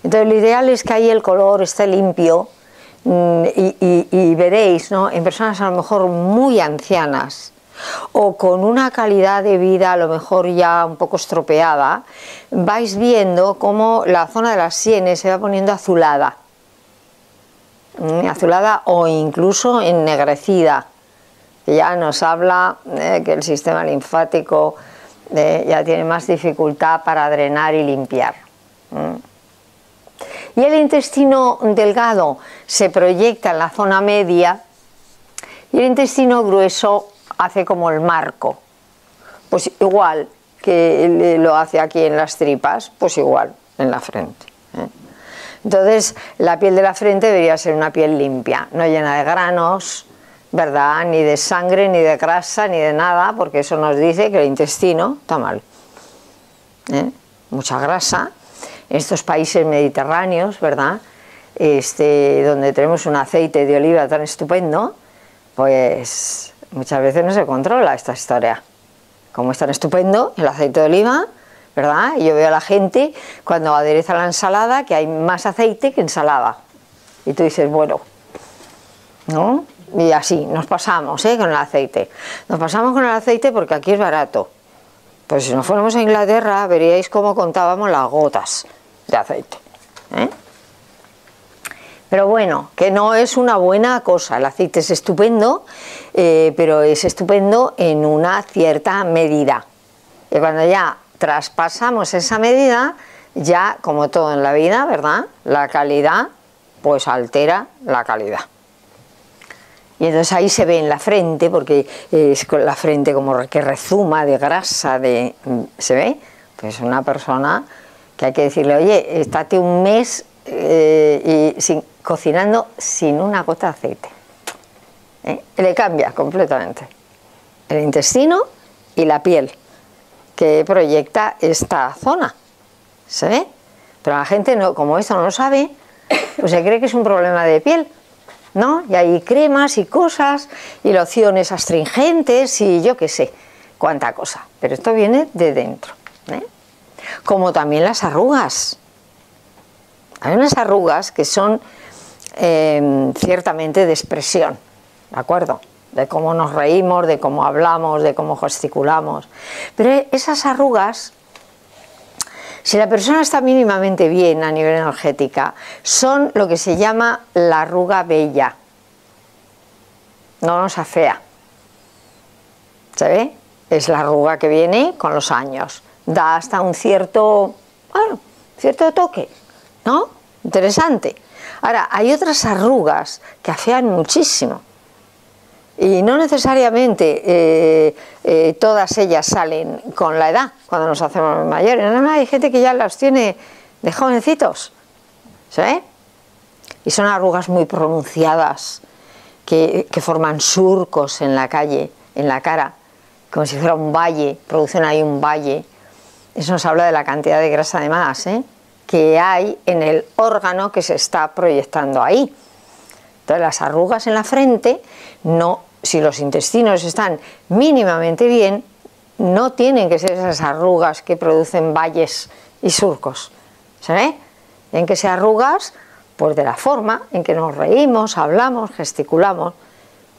Entonces lo ideal es que ahí el color esté limpio mm, y, y veréis, ¿no? en personas a lo mejor muy ancianas, o con una calidad de vida a lo mejor ya un poco estropeada, vais viendo cómo la zona de las sienes se va poniendo azulada, mm, azulada o incluso ennegrecida, ya nos habla de que el sistema linfático eh, ya tiene más dificultad para drenar y limpiar. Mm. Y el intestino delgado se proyecta en la zona media y el intestino grueso hace como el marco. Pues igual que lo hace aquí en las tripas, pues igual en la frente. ¿eh? Entonces, la piel de la frente debería ser una piel limpia, no llena de granos, ¿verdad? Ni de sangre, ni de grasa, ni de nada, porque eso nos dice que el intestino está mal. ¿eh? Mucha grasa. En estos países mediterráneos, ¿verdad? Este, donde tenemos un aceite de oliva tan estupendo, pues muchas veces no se controla esta historia. Como es tan estupendo el aceite de oliva, ¿verdad? Y yo veo a la gente cuando adereza la ensalada que hay más aceite que ensalada. Y tú dices, bueno, ¿no? Y así, nos pasamos ¿eh? con el aceite. Nos pasamos con el aceite porque aquí es barato. Pues si nos fuéramos a Inglaterra, veríais cómo contábamos las gotas de aceite. ¿eh? Pero bueno, que no es una buena cosa. El aceite es estupendo, eh, pero es estupendo en una cierta medida. Y cuando ya traspasamos esa medida, ya como todo en la vida, ¿verdad? La calidad, pues altera la calidad. Y entonces ahí se ve en la frente, porque es con la frente como que rezuma de grasa, de, ¿se ve? Pues una persona que hay que decirle, oye, estate un mes eh, y sin, cocinando sin una gota de aceite. ¿Eh? Le cambia completamente el intestino y la piel que proyecta esta zona. ¿Se ve? Pero la gente, no, como esto no lo sabe, pues se cree que es un problema de piel. ¿no? Y hay cremas y cosas, y lociones astringentes y yo qué sé, cuánta cosa. Pero esto viene de dentro. ¿eh? Como también las arrugas. Hay unas arrugas que son Em, ciertamente de expresión, ¿de acuerdo? De cómo nos reímos, de cómo hablamos, de cómo gesticulamos. Pero esas arrugas, si la persona está mínimamente bien a nivel energética, son lo que se llama la arruga bella. No nos afea. ¿Se ve? Es la arruga que viene con los años. Da hasta un cierto, bueno, cierto toque, ¿no? Interesante. Ahora, hay otras arrugas que afean muchísimo. Y no necesariamente eh, eh, todas ellas salen con la edad, cuando nos hacemos mayores. No, hay gente que ya las tiene de jovencitos. ¿Sí? Y son arrugas muy pronunciadas, que, que, forman surcos en la calle, en la cara, como si fuera un valle, producen ahí un valle. Eso nos habla de la cantidad de grasa de más ¿eh? Que hay en el órgano que se está proyectando ahí. Entonces las arrugas en la frente no si los intestinos están mínimamente bien, no tienen que ser esas arrugas que producen valles y surcos. ¿Se En que se arrugas, pues de la forma en que nos reímos, hablamos, gesticulamos,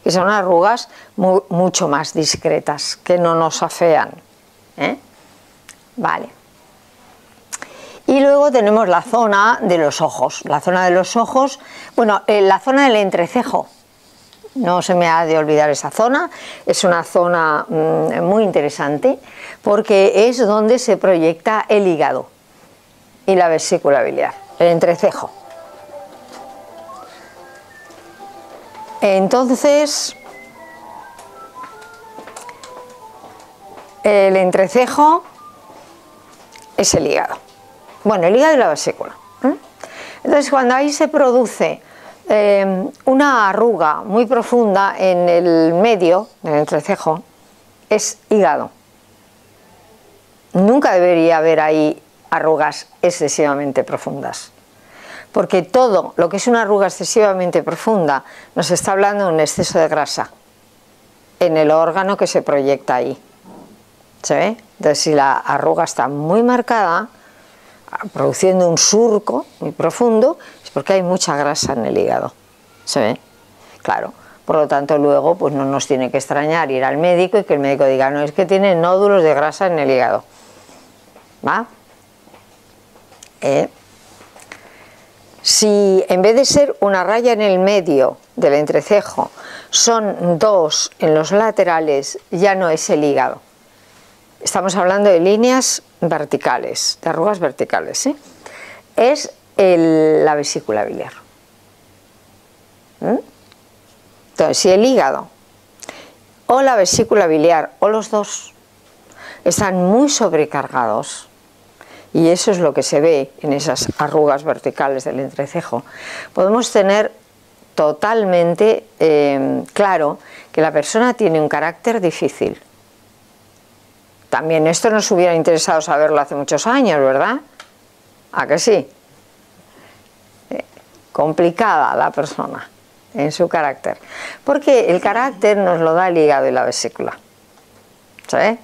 que son arrugas mucho más discretas, que no nos afean. ¿eh? Vale. Y luego tenemos la zona de los ojos. La zona de los ojos, bueno, eh, la zona del entrecejo no se me ha de olvidar esa zona, es una zona mm, muy interesante porque es donde se proyecta el hígado y la vesícula biliar, el entrecejo. Entonces, el entrecejo es el hígado. Bueno, el hígado y la vesícula. Entonces, cuando ahí se produce eh, una arruga muy profunda en el medio, del entrecejo, es hígado. Nunca debería haber ahí arrugas excesivamente profundas. Porque todo lo que es una arruga excesivamente profunda nos está hablando de un exceso de grasa en el órgano que se proyecta ahí. ¿Se ve? Entonces, si la arruga está muy marcada, produciendo un surco muy profundo, porque hay mucha grasa en el hígado. ¿Se ve? Claro. Por lo tanto, luego pues no nos tiene que extrañar ir al médico y que el médico diga, no, es que tiene nódulos de grasa en el hígado. ¿Va? ¿Eh? Si en vez de ser una raya en el medio del entrecejo, son dos en los laterales, ya no es el hígado. Estamos hablando de líneas verticales, de arrugas verticales. Es la vesícula biliar. Entonces, si el hígado o la vesícula biliar o los dos están muy sobrecargados, y eso es lo que se ve en esas arrugas verticales del entrecejo, podemos tener totalmente eh, claro que la persona tiene un carácter difícil. También esto nos hubiera interesado saberlo hace muchos años, ¿verdad? ¿A que sí? complicada la persona en su carácter. Porque el carácter nos lo da el hígado y la vesícula. ¿Sabes?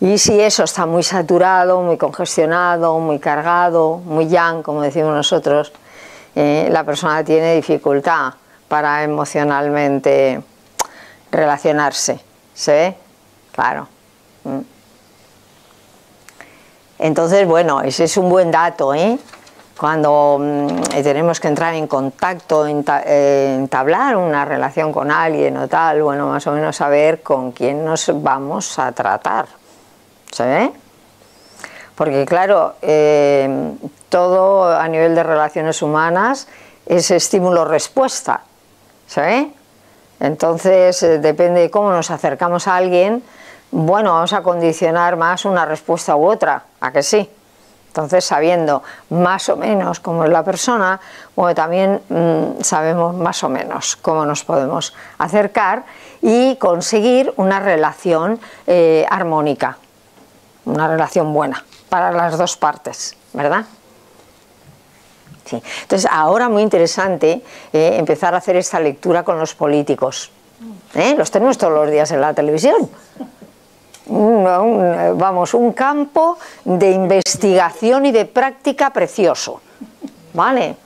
Y si eso está muy saturado, muy congestionado, muy cargado, muy yang, como decimos nosotros, eh, la persona tiene dificultad para emocionalmente relacionarse. ¿Se ve? Claro. Mm. Entonces, bueno, ese es un buen dato, ¿eh? cuando mm, tenemos que entrar en contacto, eh, entablar una relación con alguien o tal, bueno, más o menos saber con quién nos vamos a tratar. ¿Se ve? Porque claro, eh, todo a nivel de relaciones humanas es estímulo-respuesta. ¿Se ve? Entonces, eh, depende de cómo nos acercamos a alguien, bueno, vamos a condicionar más una respuesta u otra, ¿a que sí? Entonces, sabiendo más o menos cómo es la persona, bueno, también mm, sabemos más o menos cómo nos podemos acercar y conseguir una relación eh, armónica, una relación buena para las dos partes, ¿verdad? Sí. Entonces, ahora muy interesante eh, empezar a hacer esta lectura con los políticos. ¿eh? Los tenemos todos los días en la televisión vamos, un campo de investigación y de práctica precioso. ¿Vale?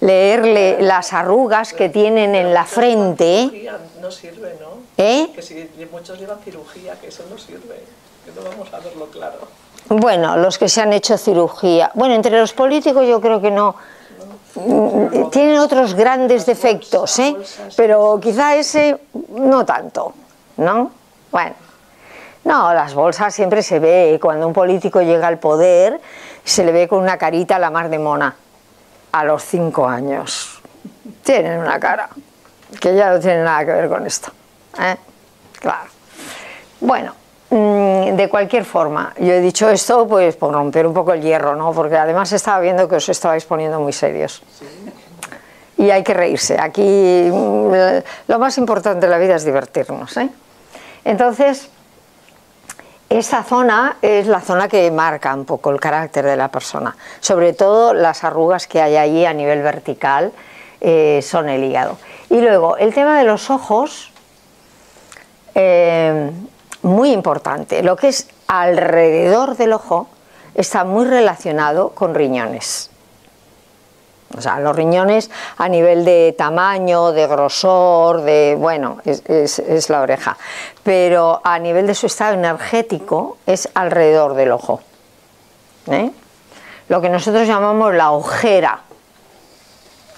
Leerle las arrugas que tienen en la frente. No sirve, ¿no? ¿Eh? Que si muchos llevan cirugía, que eso no sirve, que no vamos a verlo claro. Bueno, los que se han hecho cirugía. Bueno, entre los políticos yo creo que no. Tienen otros grandes defectos, ¿eh? Pero quizá ese no tanto, ¿no? Bueno. No, las bolsas siempre se ve, cuando un político llega al poder, se le ve con una carita a la mar de mona, a los cinco años. Tienen una cara, que ya no tiene nada que ver con esto. ¿eh? Claro. Bueno, mm, de cualquier forma, yo he dicho esto pues por romper un poco el hierro, ¿no? Porque además estaba viendo que os estabais poniendo muy serios. Y hay que reírse. Aquí mm, lo más importante de la vida es divertirnos, ¿eh? Entonces, esa zona es la zona que marca un poco el carácter de la persona. Sobre todo las arrugas que hay allí a nivel vertical eh, son el hígado. Y luego, el tema de los ojos, eh, muy importante. Lo que es alrededor del ojo está muy relacionado con riñones. O sea, los riñones a nivel de tamaño, de grosor, de. bueno, es, la oreja. Pero a nivel de su estado energético es alrededor del ojo. ¿eh? Lo que nosotros llamamos la ojera.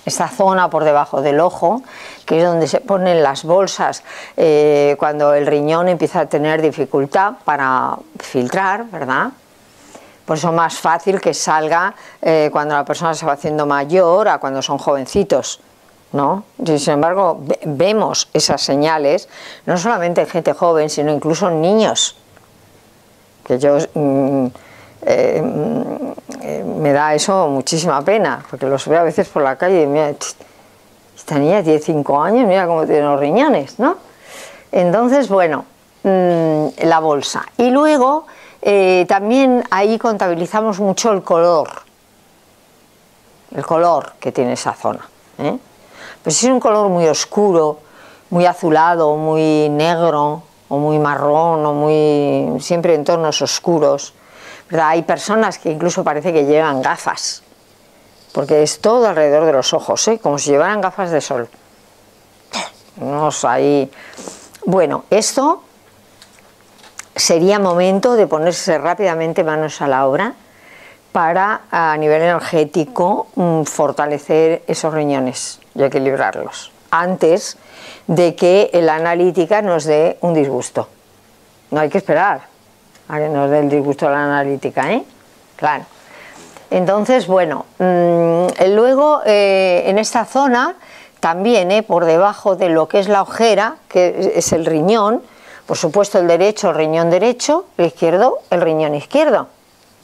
Esta zona por debajo del ojo, que es donde se ponen las bolsas eh, cuando el riñón empieza a tener dificultad para filtrar, ¿verdad? Por eso es más fácil que salga eh, cuando la persona se va haciendo mayor a cuando son jovencitos. ¿no? sin embargo, vemos esas señales, no solamente en gente joven, sino incluso en niños. Que yo. Mm, eh, mm, me da eso muchísima pena, porque los veo a veces por la calle y mira, esta niña tiene 5 años, mira cómo tiene los riñones, ¿no? Entonces, bueno, mm, la bolsa. Y luego eh, también ahí contabilizamos mucho el color, el color que tiene esa zona. Pues es un color muy oscuro, muy azulado, muy negro, o muy marrón, o muy siempre en tonos oscuros. Hay personas que incluso parece que llevan gafas, porque es todo alrededor de los ojos, ¿eh? como si llevaran gafas de sol. No ahí. Bueno, esto sería momento de ponerse rápidamente manos a la obra para a nivel energético mm, fortalecer esos riñones y equilibrarlos antes de que la analítica nos dé un disgusto. No hay que esperar a que nos dé el disgusto la analítica, ¿eh? Claro. Entonces, bueno, mm, luego eh, en esta zona también, ¿eh? por debajo de lo que es la ojera, que es el riñón, por supuesto, el derecho, el riñón derecho, el izquierdo, el riñón izquierdo.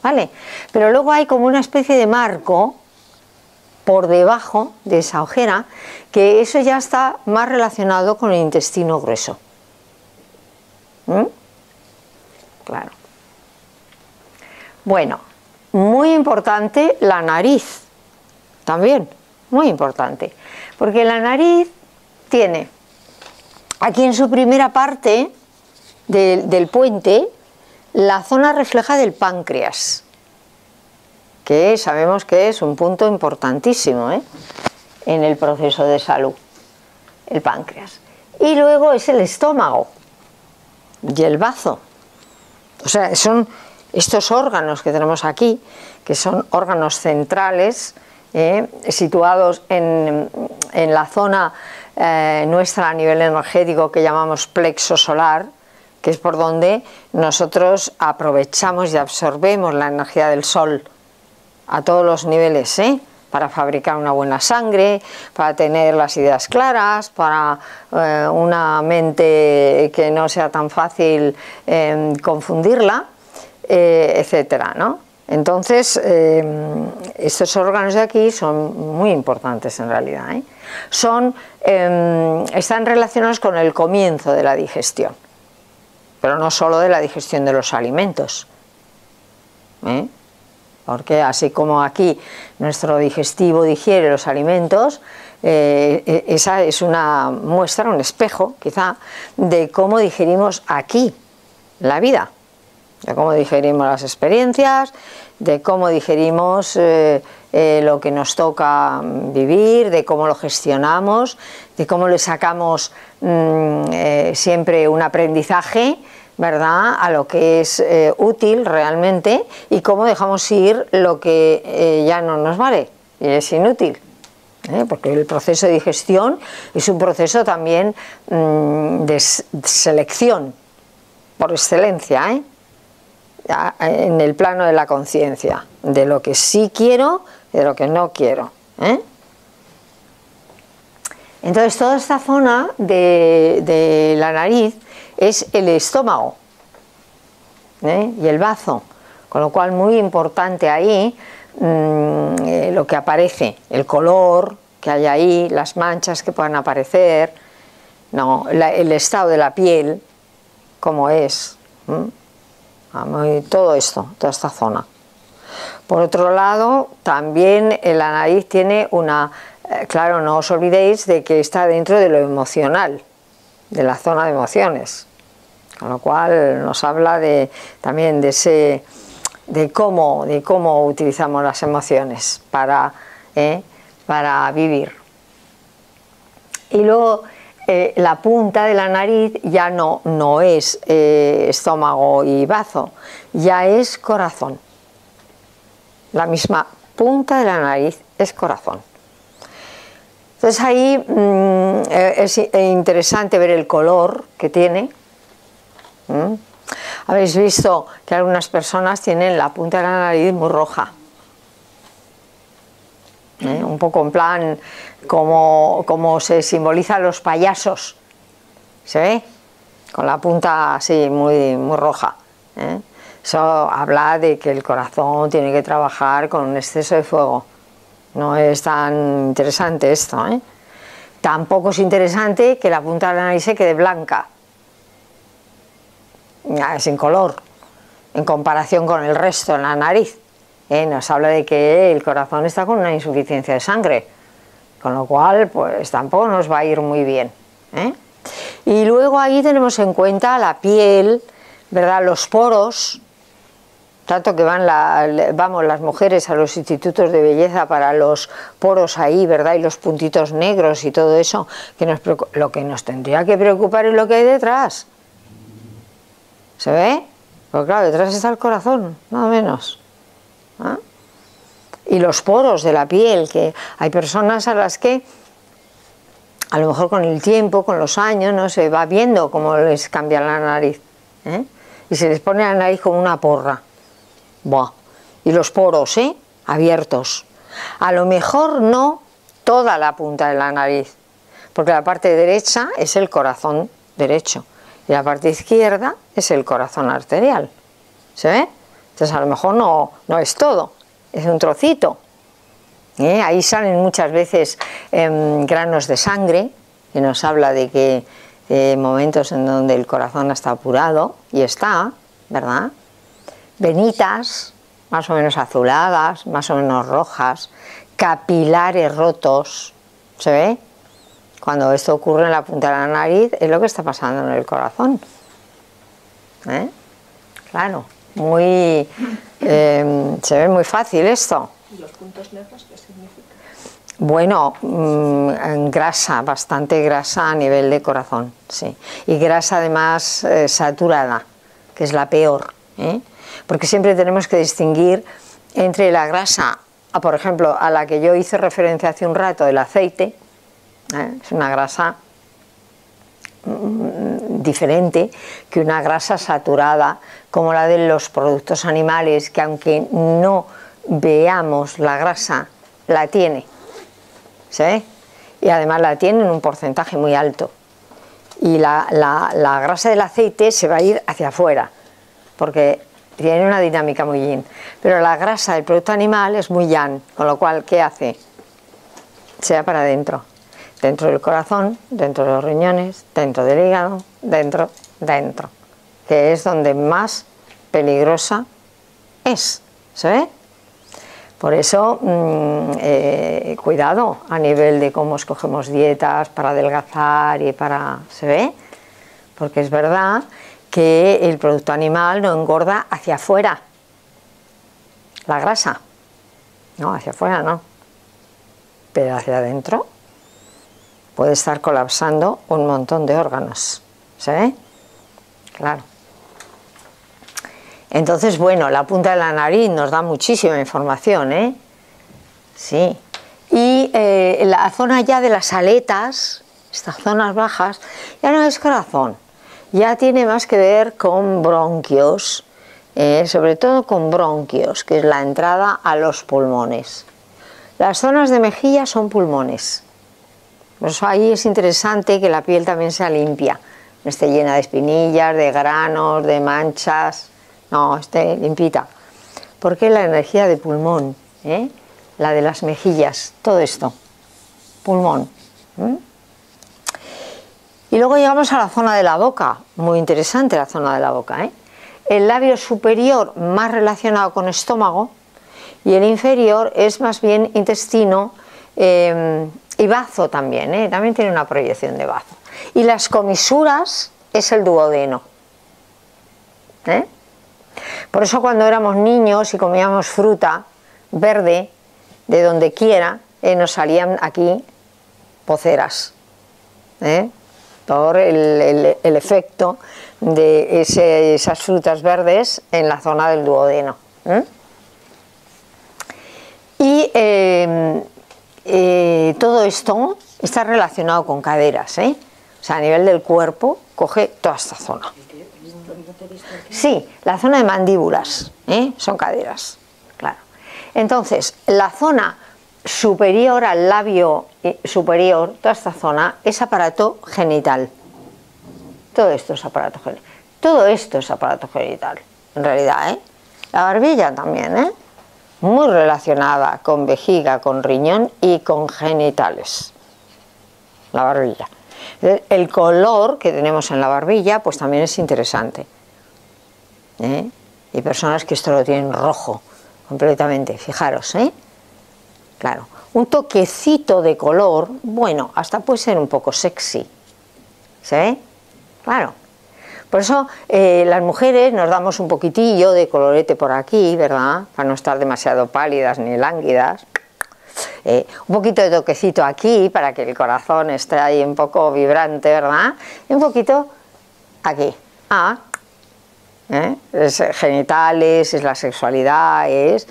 ¿Vale? Pero luego hay como una especie de marco por debajo de esa ojera, que eso ya está más relacionado con el intestino grueso. ¿Mm? Claro. Bueno, muy importante la nariz, también, muy importante, porque la nariz tiene aquí en su primera parte del puente la zona refleja del páncreas, que sabemos que es un punto importantísimo ¿eh? en el proceso de salud, el páncreas. Y luego es el estómago y el bazo. O sea, son estos órganos que tenemos aquí, que son órganos centrales, ¿eh? situados en, la zona eh, nuestra a nivel energético que llamamos plexo solar, es por donde nosotros aprovechamos y absorbemos la energía del sol a todos los niveles, ¿eh? para fabricar una buena sangre, para tener las ideas claras, para eh, una mente que no sea tan fácil em, confundirla, eh, etcétera, ¿no? Entonces, estos órganos de aquí son muy importantes en realidad. ¿eh? Son, em, están relacionados con el comienzo de la digestión pero no solo de la digestión de los alimentos. ¿eh? Porque así como aquí nuestro digestivo digiere los alimentos, eh, e, esa es una muestra, un espejo quizá, de cómo digerimos aquí la vida, de cómo digerimos las experiencias, de cómo digerimos eh, lo que nos toca vivir, de cómo lo gestionamos, de cómo le sacamos mm, siempre un aprendizaje ¿verdad?, a lo que es eh, útil realmente y cómo dejamos ir lo que eh, ya no nos vale y es inútil. ¿eh? Porque el proceso de digestión es un proceso también mm, de selección. por excelencia, ¿eh? En el plano de la conciencia, de lo que sí quiero y de lo que no quiero. ¿eh? Entonces toda esta zona de, la nariz es el estómago ¿eh? y el bazo, con lo cual muy importante ahí mm, eh, lo que aparece, el color que hay ahí, las manchas que puedan aparecer, no, el estado de la piel, como es, todo esto, toda esta zona. Por otro lado, también la nariz tiene una eh, claro, no os olvidéis de que está dentro de lo emocional, de la zona de emociones, con lo cual nos habla de, también de ese de cómo, de cómo utilizamos las emociones para, eh, para vivir. Y luego eh, la punta de la nariz ya no, no es estómago y bazo, ya es corazón. La misma punta de la nariz es corazón. Entonces ahí mm, eh, es interesante ver el color que tiene. Habéis visto que algunas personas tienen la punta de la nariz muy roja. ¿Eh? Un poco en plan como, como se simbolizan los payasos. ¿Se ve? Con la punta así muy, muy roja. ¿eh? Eso habla de que el corazón tiene que trabajar con un exceso de fuego. No es tan interesante esto. ¿eh? Tampoco es interesante que la punta de la nariz se quede blanca, sin color, en comparación con el resto de la nariz. ¿Eh? Nos habla de que el corazón está con una insuficiencia de sangre, con lo cual pues tampoco nos va a ir muy bien. ¿eh? Y luego ahí tenemos en cuenta la piel, ¿verdad? los poros, tanto que van vamos las mujeres a los institutos de belleza para los poros ahí, ¿verdad? Y los puntitos negros y todo eso, que nos, lo que nos tendría que preocupar es lo que hay detrás. ¿Se ve? Porque claro, detrás está el corazón, nada menos. ¿Ah? Y los poros de la piel, que hay personas a las que a lo mejor con el tiempo, con los años, no se va viendo cómo les cambia la nariz. ¿eh? Y se les pone la nariz como una porra. Y los poros, ¿eh? Abiertos. A lo mejor no toda la punta de la nariz, porque la parte derecha es el corazón derecho y la parte izquierda es el corazón arterial. ¿Se ve? Entonces a lo mejor no, no es todo, es un trocito. ¿Eh? Ahí salen muchas veces em, granos de sangre, que nos habla de que eh, momentos en donde el corazón está apurado, y está, ¿verdad? venitas más o menos azuladas, más o menos rojas, capilares rotos, ¿se ve? Cuando esto ocurre en la punta de la nariz es lo que está pasando en el corazón. ¿Eh? Claro, muy, eh, se ve muy fácil esto. ¿Y los puntos negros qué significa? Bueno, mm, grasa, bastante grasa a nivel de corazón, sí. Y grasa además eh, saturada, que es la peor. ¿eh? porque siempre tenemos que distinguir entre la grasa, por ejemplo, a la que yo hice referencia hace un rato, el aceite, ¿eh? es una grasa mm, diferente que una grasa saturada como la de los productos animales, que aunque no veamos la grasa, la tiene. ¿Sí? Y además la tiene en un porcentaje muy alto. Y la, la grasa del aceite se va a ir hacia afuera, porque tiene una dinámica muy yin. Pero la grasa del producto animal es muy yang, con lo cual, ¿qué hace? Se va para adentro. Dentro del corazón, dentro de los riñones, dentro del hígado, dentro, dentro. Que es donde más peligrosa es. ¿Se ve? Por eso, mm, eh, cuidado a nivel de cómo escogemos dietas para adelgazar y para... ¿Se ve? Porque es verdad que el producto animal no engorda hacia afuera, la grasa, no, hacia afuera no, pero hacia adentro puede estar colapsando un montón de órganos, ¿se ve? Claro. Entonces, bueno, la punta de la nariz nos da muchísima información, ¿eh? Sí. Y eh, la zona ya de las aletas, estas zonas bajas, ya no es corazón, ya tiene más que ver con bronquios, eh, sobre todo con bronquios, que es la entrada a los pulmones. Las zonas de mejilla son pulmones. Eso ahí es interesante que la piel también sea limpia, no esté llena de espinillas, de granos, de manchas, no, esté limpita. Porque la energía de pulmón, ¿eh? la de las mejillas, todo esto, pulmón. Y luego llegamos a la zona de la boca, muy interesante la zona de la boca. ¿eh? El labio superior más relacionado con estómago y el inferior es más bien intestino em, y bazo también, ¿eh? también tiene una proyección de bazo. Y las comisuras es el duodeno. ¿eh? Por eso cuando éramos niños y comíamos fruta verde, de donde quiera, eh, nos salían aquí poceras. ¿eh? Por el, efecto de esas frutas verdes en la zona del duodeno. Y em, eh, todo esto está relacionado con caderas, O sea, a nivel del cuerpo coge toda esta zona. Sí, la zona de mandíbulas, ¿eh? son caderas, claro. Entonces, la zona superior al labio eh, superior, toda esta zona, es aparato genital. Todo esto es aparato genital. Todo esto es aparato genital, en realidad, ¿eh? La barbilla también, ¿eh? Muy relacionada con vejiga, con riñón y con genitales. La barbilla. El color que tenemos en la barbilla, pues también es interesante. ¿Eh? Hay personas que esto lo tienen rojo completamente, fijaros, ¿eh? Claro, un toquecito de color, bueno, hasta puede ser un poco sexy. ¿Se ve? Claro. Por eso eh, las mujeres nos damos un poquitillo de colorete por aquí, ¿verdad? Para no estar demasiado pálidas ni lánguidas. Eh, un poquito de toquecito aquí para que el corazón esté ahí un poco vibrante, ¿verdad? Y un poquito aquí. Ah, ¿eh? es genitales, es la sexualidad, es...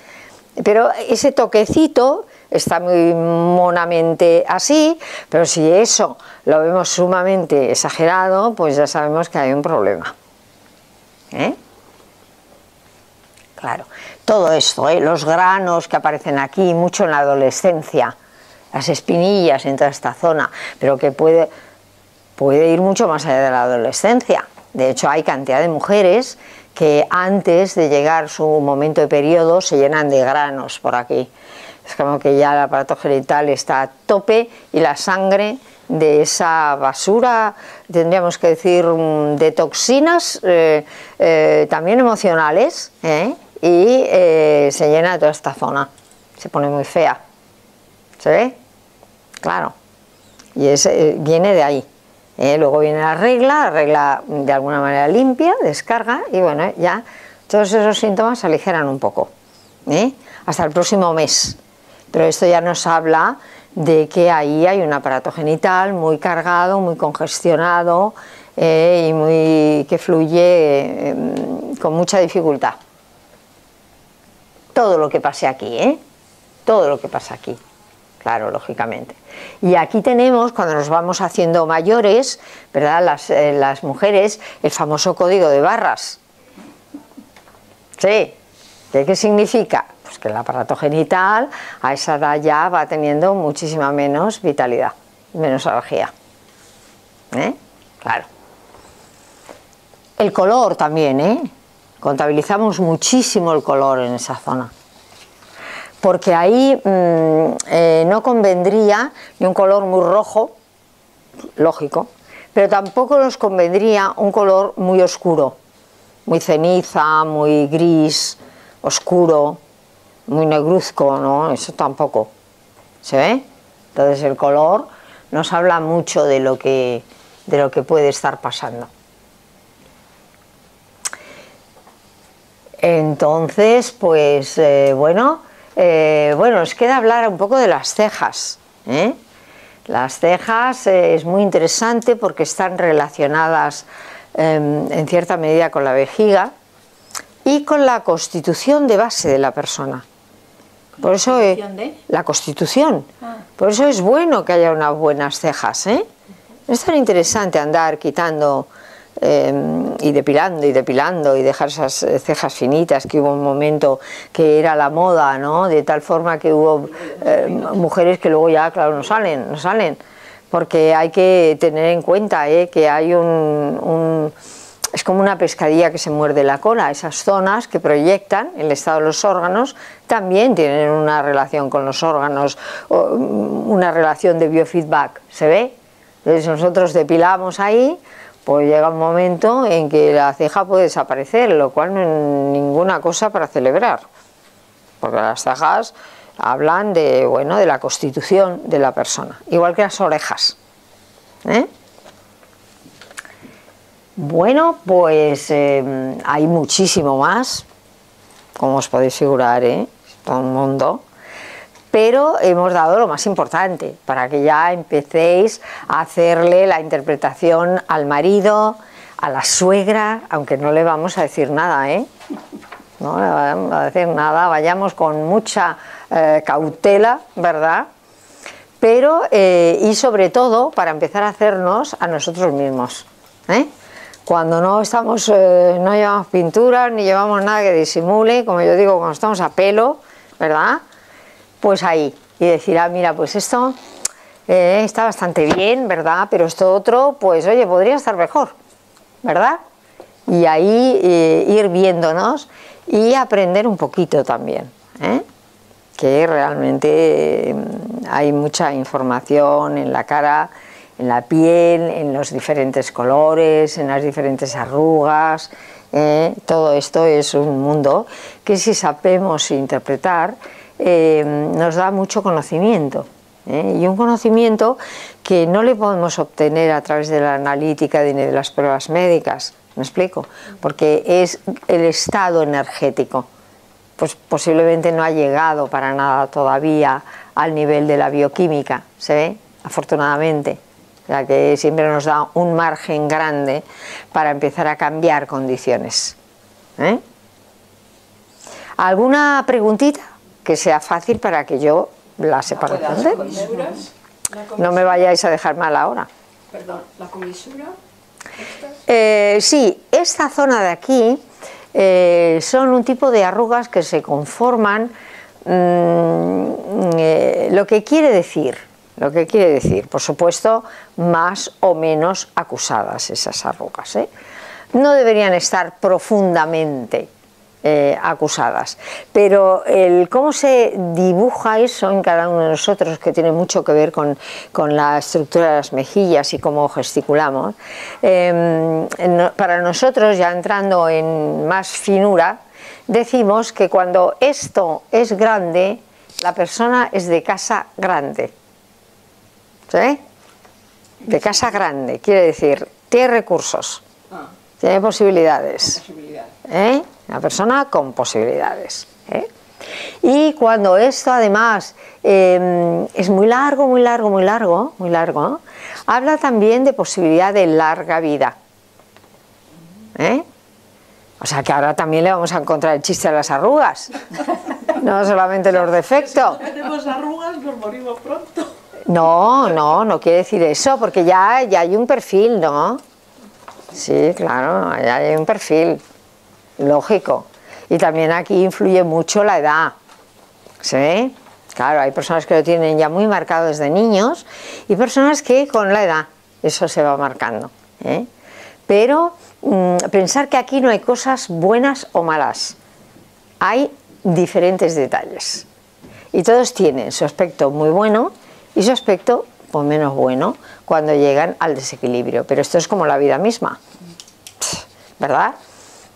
Pero ese toquecito está muy monamente así, pero si eso lo vemos sumamente exagerado, pues ya sabemos que hay un problema. ¿Eh? Claro, todo esto, ¿eh? los granos que aparecen aquí, mucho en la adolescencia, las espinillas en toda esta zona, pero que puede, puede ir mucho más allá de la adolescencia. De hecho, hay cantidad de mujeres que antes de llegar su momento de periodo se llenan de granos por aquí. Es como que ya el aparato genital está a tope y la sangre de esa basura, tendríamos que decir, mm, de toxinas eh, eh, también emocionales, ¿eh? y se llena toda esta zona. Se pone muy fea. ¿Se ve? Claro. Y viene de ahí. Eh, luego viene la regla, la regla de alguna manera limpia, descarga y bueno, ya todos esos síntomas se aligeran un poco. ¿eh? Hasta el próximo mes. Pero esto ya nos habla de que ahí hay un aparato genital muy cargado, muy congestionado eh, y muy, que fluye em, con mucha dificultad. Todo lo que pase aquí, ¿eh? Todo lo que pasa aquí claro, lógicamente. Y aquí tenemos, cuando nos vamos haciendo mayores, ¿verdad? Las, eh, mujeres, el famoso código de barras. Sí, ¿qué significa? Pues que el aparato genital a esa edad ya va teniendo muchísima menos vitalidad, menos energía. ¿Eh? Claro. El color también, ¿eh? Contabilizamos muchísimo el color en esa zona porque ahí mm, eh, no convendría ni un color muy rojo, lógico, pero tampoco nos convendría un color muy oscuro, muy ceniza, muy gris, oscuro, muy negruzco, ¿no? Eso tampoco. ¿Se ve? Entonces el color nos habla mucho de lo que, de lo que puede estar pasando. Entonces, pues eh, bueno, eh, bueno, nos queda hablar un poco de las cejas. ¿eh? Las cejas eh, es muy interesante porque están relacionadas em, en cierta medida con la vejiga y con la constitución de base de la persona. Por eso la constitución. Ah. Por eso es bueno que haya unas buenas cejas. Es tan interesante andar quitando em, y depilando y depilando y dejar esas cejas finitas, que hubo un momento que era la moda, ¿no? De tal forma que hubo em, mujeres que luego ya, claro, no salen, no salen, porque hay que tener en cuenta ¿eh? que hay un es como una pescadilla que se muerde la cola. Esas zonas que proyectan el estado de los órganos también tienen una relación con los órganos, una relación de biofeedback. ¿Se ve? Entonces nosotros depilamos ahí, pues llega un momento en que la ceja puede desaparecer, lo cual no es ninguna cosa para celebrar. Porque las cejas hablan de, bueno, de la constitución de la persona, igual que las orejas. ¿eh? Bueno, pues em, hay muchísimo más, como os podéis figurar, ¿eh? todo el mundo, pero hemos dado lo más importante para que ya empecéis a hacerle la interpretación al marido, a la suegra, aunque no le vamos a decir nada, ¿eh? No le vamos a decir nada, vayamos con mucha eh, cautela, ¿verdad? Pero, eh, y sobre todo, para empezar a hacernos a nosotros mismos, ¿eh? Cuando no estamos, eh, no llevamos pintura ni llevamos nada que disimule, como yo digo, cuando estamos a pelo, ¿verdad? Pues ahí. Y decir, ah, mira, pues esto eh, está bastante bien, ¿verdad? Pero esto otro, pues oye, podría estar mejor, ¿verdad? Y ahí eh, ir viéndonos y aprender un poquito también, que realmente hay mucha información en la cara en la piel, en los diferentes colores, en las diferentes arrugas. Eh, todo esto es un mundo que si sabemos interpretar eh, nos da mucho conocimiento. Eh, y un conocimiento que no le podemos obtener a través de la analítica ni de las pruebas médicas. ¿Me explico? Porque es el estado energético. Pues posiblemente no ha llegado para nada todavía al nivel de la bioquímica, ¿se ve? Afortunadamente sea que siempre nos da un margen grande para empezar a cambiar condiciones. ¿eh? ¿Alguna preguntita que sea fácil para que yo la sepa responder? No me vayáis a dejar mal ahora. Perdón, ¿la comisura? Eh, sí, esta zona de aquí eh, son un tipo de arrugas que se conforman, mm, lo que quiere decir lo que quiere decir, por supuesto, más o menos acusadas esas arrugas. ¿eh? No deberían estar profundamente eh, acusadas, pero el cómo se dibuja eso en cada uno de nosotros, que tiene mucho que ver con, la estructura de las mejillas y cómo gesticulamos, em, para nosotros, ya entrando en más finura, decimos que cuando esto es grande, la persona es de casa grande. ¿Sí? De casa grande, quiere decir, tiene recursos, ah. tiene posibilidades. ¿Eh? Una persona con posibilidades. ¿eh? Y cuando esto además em, es muy largo, muy largo, muy largo, muy largo, habla también de posibilidad de larga vida. ¿Eh? O sea que ahora también le vamos a encontrar el chiste de las arrugas, no solamente los defectos. Si tenemos arrugas, nos morimos pronto. No, no, no quiere decir eso, porque ya, ya hay un perfil, ¿no? Sí, claro, ya hay un perfil, lógico. Y también aquí influye mucho la edad, ¿sí? Claro, hay personas que lo tienen ya muy marcado desde niños y personas que con la edad eso se va marcando. ¿eh? Pero mm, pensar que aquí no hay cosas buenas o malas, hay diferentes detalles. Y todos tienen su aspecto muy bueno y su aspecto pues menos bueno cuando llegan al desequilibrio. Pero esto es como la vida misma, ¿verdad?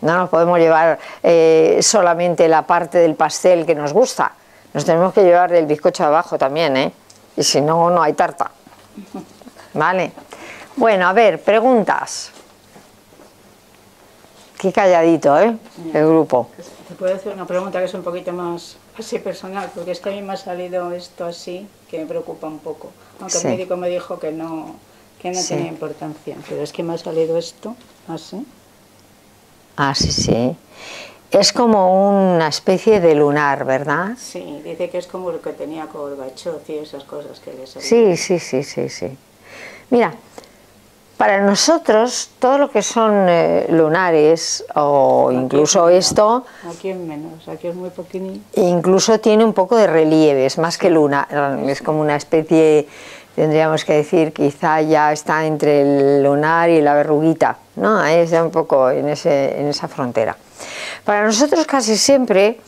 No nos podemos llevar eh, solamente la parte del pastel que nos gusta, nos tenemos que llevar del bizcocho abajo también, ¿eh? Y si no, no hay tarta. ¿Vale? Bueno, a ver, preguntas. Qué calladito, ¿eh? El grupo. Te puedo hacer una pregunta que es un poquito más así personal, porque es que a mí me ha salido esto así, que me preocupa un poco. Aunque el médico me dijo que no, que no tenía importancia, pero es que me ha salido esto así. Ah, sí, sí. Es como una especie de lunar, ¿verdad? Sí, dice que es como lo que tenía Gorbachev y esas cosas que le salían. Sí, sí, sí, sí, sí. Mira, Para nosotros, todo lo que son eh, lunares o incluso esto... Aquí es menos, aquí es muy pequeñito. Incluso tiene un poco de relieves, más que luna, es como una especie, tendríamos que decir, quizá ya está entre el lunar y la verruguita, ¿no? Es ya un poco en, esa frontera. Para nosotros casi siempre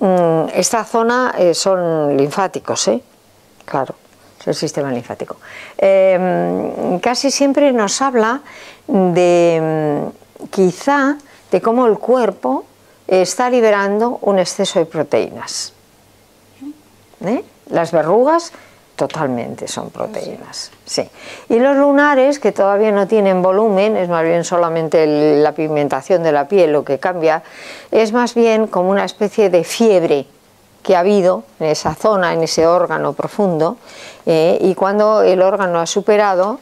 mm, esta zona eh, son linfáticos, ¿eh? Claro el sistema linfático. Em, casi siempre nos habla de mm, quizá de cómo el cuerpo está liberando un exceso de proteínas. ¿Eh? Las verrugas totalmente son proteínas. Sí. Y los lunares, que todavía no tienen volumen, es más bien solamente la pigmentación de la piel lo que cambia, es más bien como una especie de fiebre que ha habido en esa zona, en ese órgano profundo, eh, y cuando el órgano ha superado,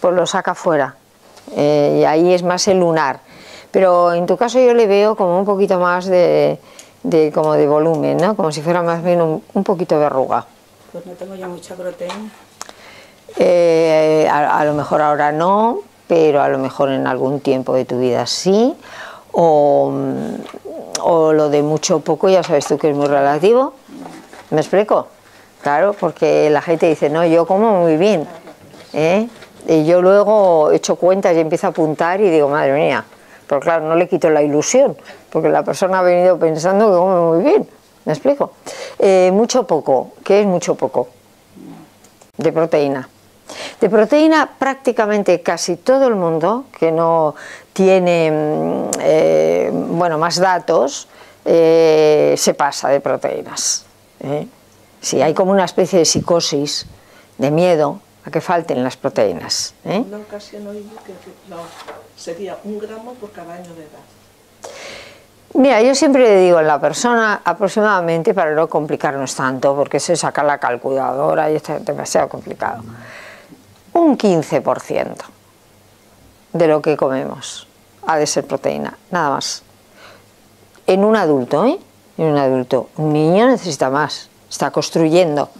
pues lo saca fuera. Eh, y ahí es más el lunar. Pero en tu caso yo le veo como un poquito más de, como de volumen, ¿no? como si fuera más bien un, poquito de verruga. Pues no tengo ya mucha proteína. Eh, a, lo mejor ahora no, pero a lo mejor en algún tiempo de tu vida sí. O, o lo de mucho o poco, ya sabes tú que es muy relativo. ¿Me explico? Claro, porque la gente dice, no, yo como muy bien. ¿eh? Y yo luego echo cuentas y empiezo a apuntar y digo, madre mía, pero claro, no le quito la ilusión, porque la persona ha venido pensando que come muy bien. ¿Me explico? Eh, mucho poco, ¿qué es mucho poco? De proteína. De proteína prácticamente casi todo el mundo que no tiene mm, eh, bueno, más datos eh, se pasa de proteínas. Si hay como una especie de psicosis, de miedo a que falten las proteínas. Una ocasión oí que sería un gramo por cada año de edad. Mira, yo siempre le digo a la persona aproximadamente para no complicarnos tanto, porque se saca la calculadora y es demasiado complicado un 15% de lo que comemos ha de ser proteína, nada más. En un adulto, ¿eh? En un adulto. Un niño necesita más, está construyendo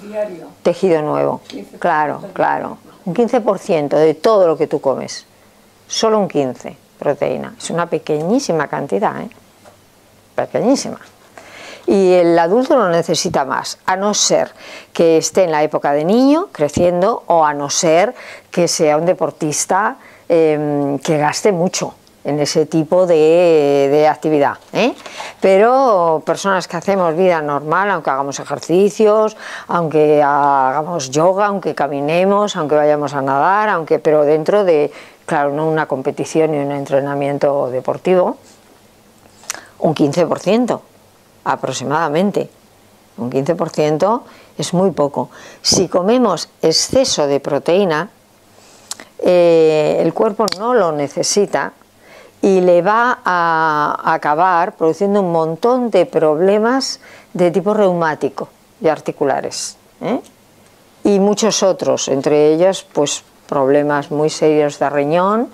tejido nuevo. Claro, claro. Un 15% de todo lo que tú comes. Solo un 15% proteína. Es una pequeñísima cantidad, ¿eh? Pequeñísima y el adulto lo necesita más, a no ser que esté en la época de niño, creciendo, o a no ser que sea un deportista em, que gaste mucho en ese tipo de, actividad. ¿eh? Pero personas que hacemos vida normal, aunque hagamos ejercicios, aunque hagamos yoga, aunque caminemos, aunque vayamos a nadar, aunque pero dentro de, claro, no una competición ni un entrenamiento deportivo, un 15% aproximadamente. Un 15% es muy poco. Si comemos exceso de proteína, eh, el cuerpo no lo necesita y le va a acabar produciendo un montón de problemas de tipo reumático y articulares. ¿eh? Y muchos otros, entre ellos pues problemas muy serios de riñón,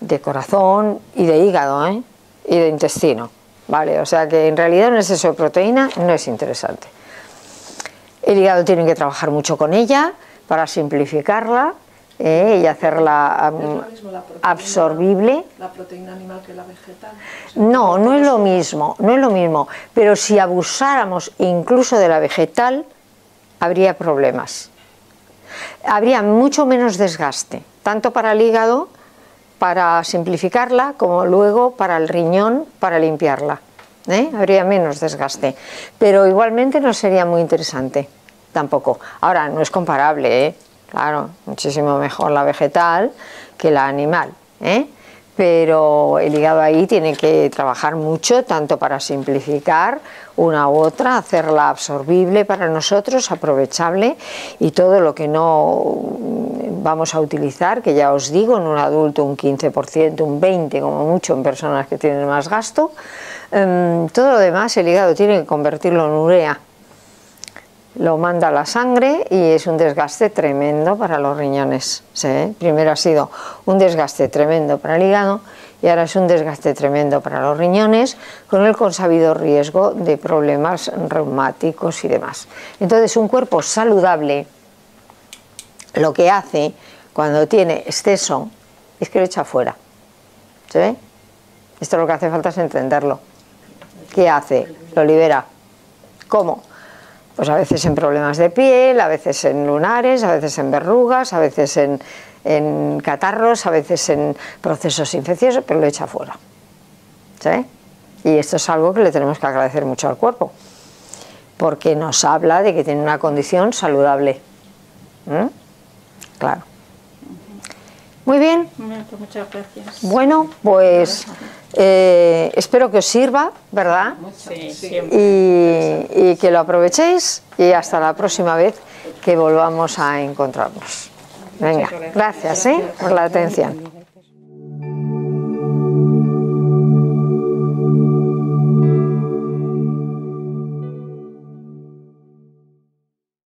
de corazón y de hígado ¿eh? y de intestino. ¿Vale? O sea que en realidad un exceso de proteína no es interesante. El hígado tiene que trabajar mucho con ella para simplificarla eh, y hacerla absorbible. ¿La proteína animal que la vegetal? No, no es lo mismo, no es lo mismo. Pero si abusáramos incluso de la vegetal, habría problemas. Habría mucho menos desgaste, tanto para el hígado para simplificarla como luego para el riñón para limpiarla. ¿eh? Habría menos desgaste, pero igualmente no sería muy interesante tampoco. Ahora, no es comparable, ¿eh? claro, muchísimo mejor la vegetal que la animal. ¿eh? Pero el hígado ahí tiene que trabajar mucho, tanto para simplificar una u otra, hacerla absorbible para nosotros, aprovechable, y todo lo que no vamos a utilizar, que ya os digo, en un adulto un 15%, un 20% como mucho en personas que tienen más gasto, em, todo lo demás el hígado tiene que convertirlo en urea lo manda la sangre y es un desgaste tremendo para los riñones. Primero ha sido un desgaste tremendo para el hígado y ahora es un desgaste tremendo para los riñones con el consabido riesgo de problemas reumáticos y demás. Entonces un cuerpo saludable lo que hace cuando tiene exceso es que lo echa fuera. ¿Se ve? Esto lo que hace falta es entenderlo. ¿Qué hace? Lo libera. ¿Cómo? Pues a veces en problemas de piel, a veces en lunares, a veces en verrugas, a veces en, en catarros, a veces en procesos infecciosos, pero lo echa fuera. ¿Sí? Y esto es algo que le tenemos que agradecer mucho al cuerpo, porque nos habla de que tiene una condición saludable. ¿Mm? Claro. Muy bien. Pues muchas gracias. Bueno, pues eh, espero que os sirva, ¿verdad? Sí, Y, y que lo aprovechéis y hasta la próxima vez que volvamos a encontrarnos. Venga, gracias ¿eh? por la atención.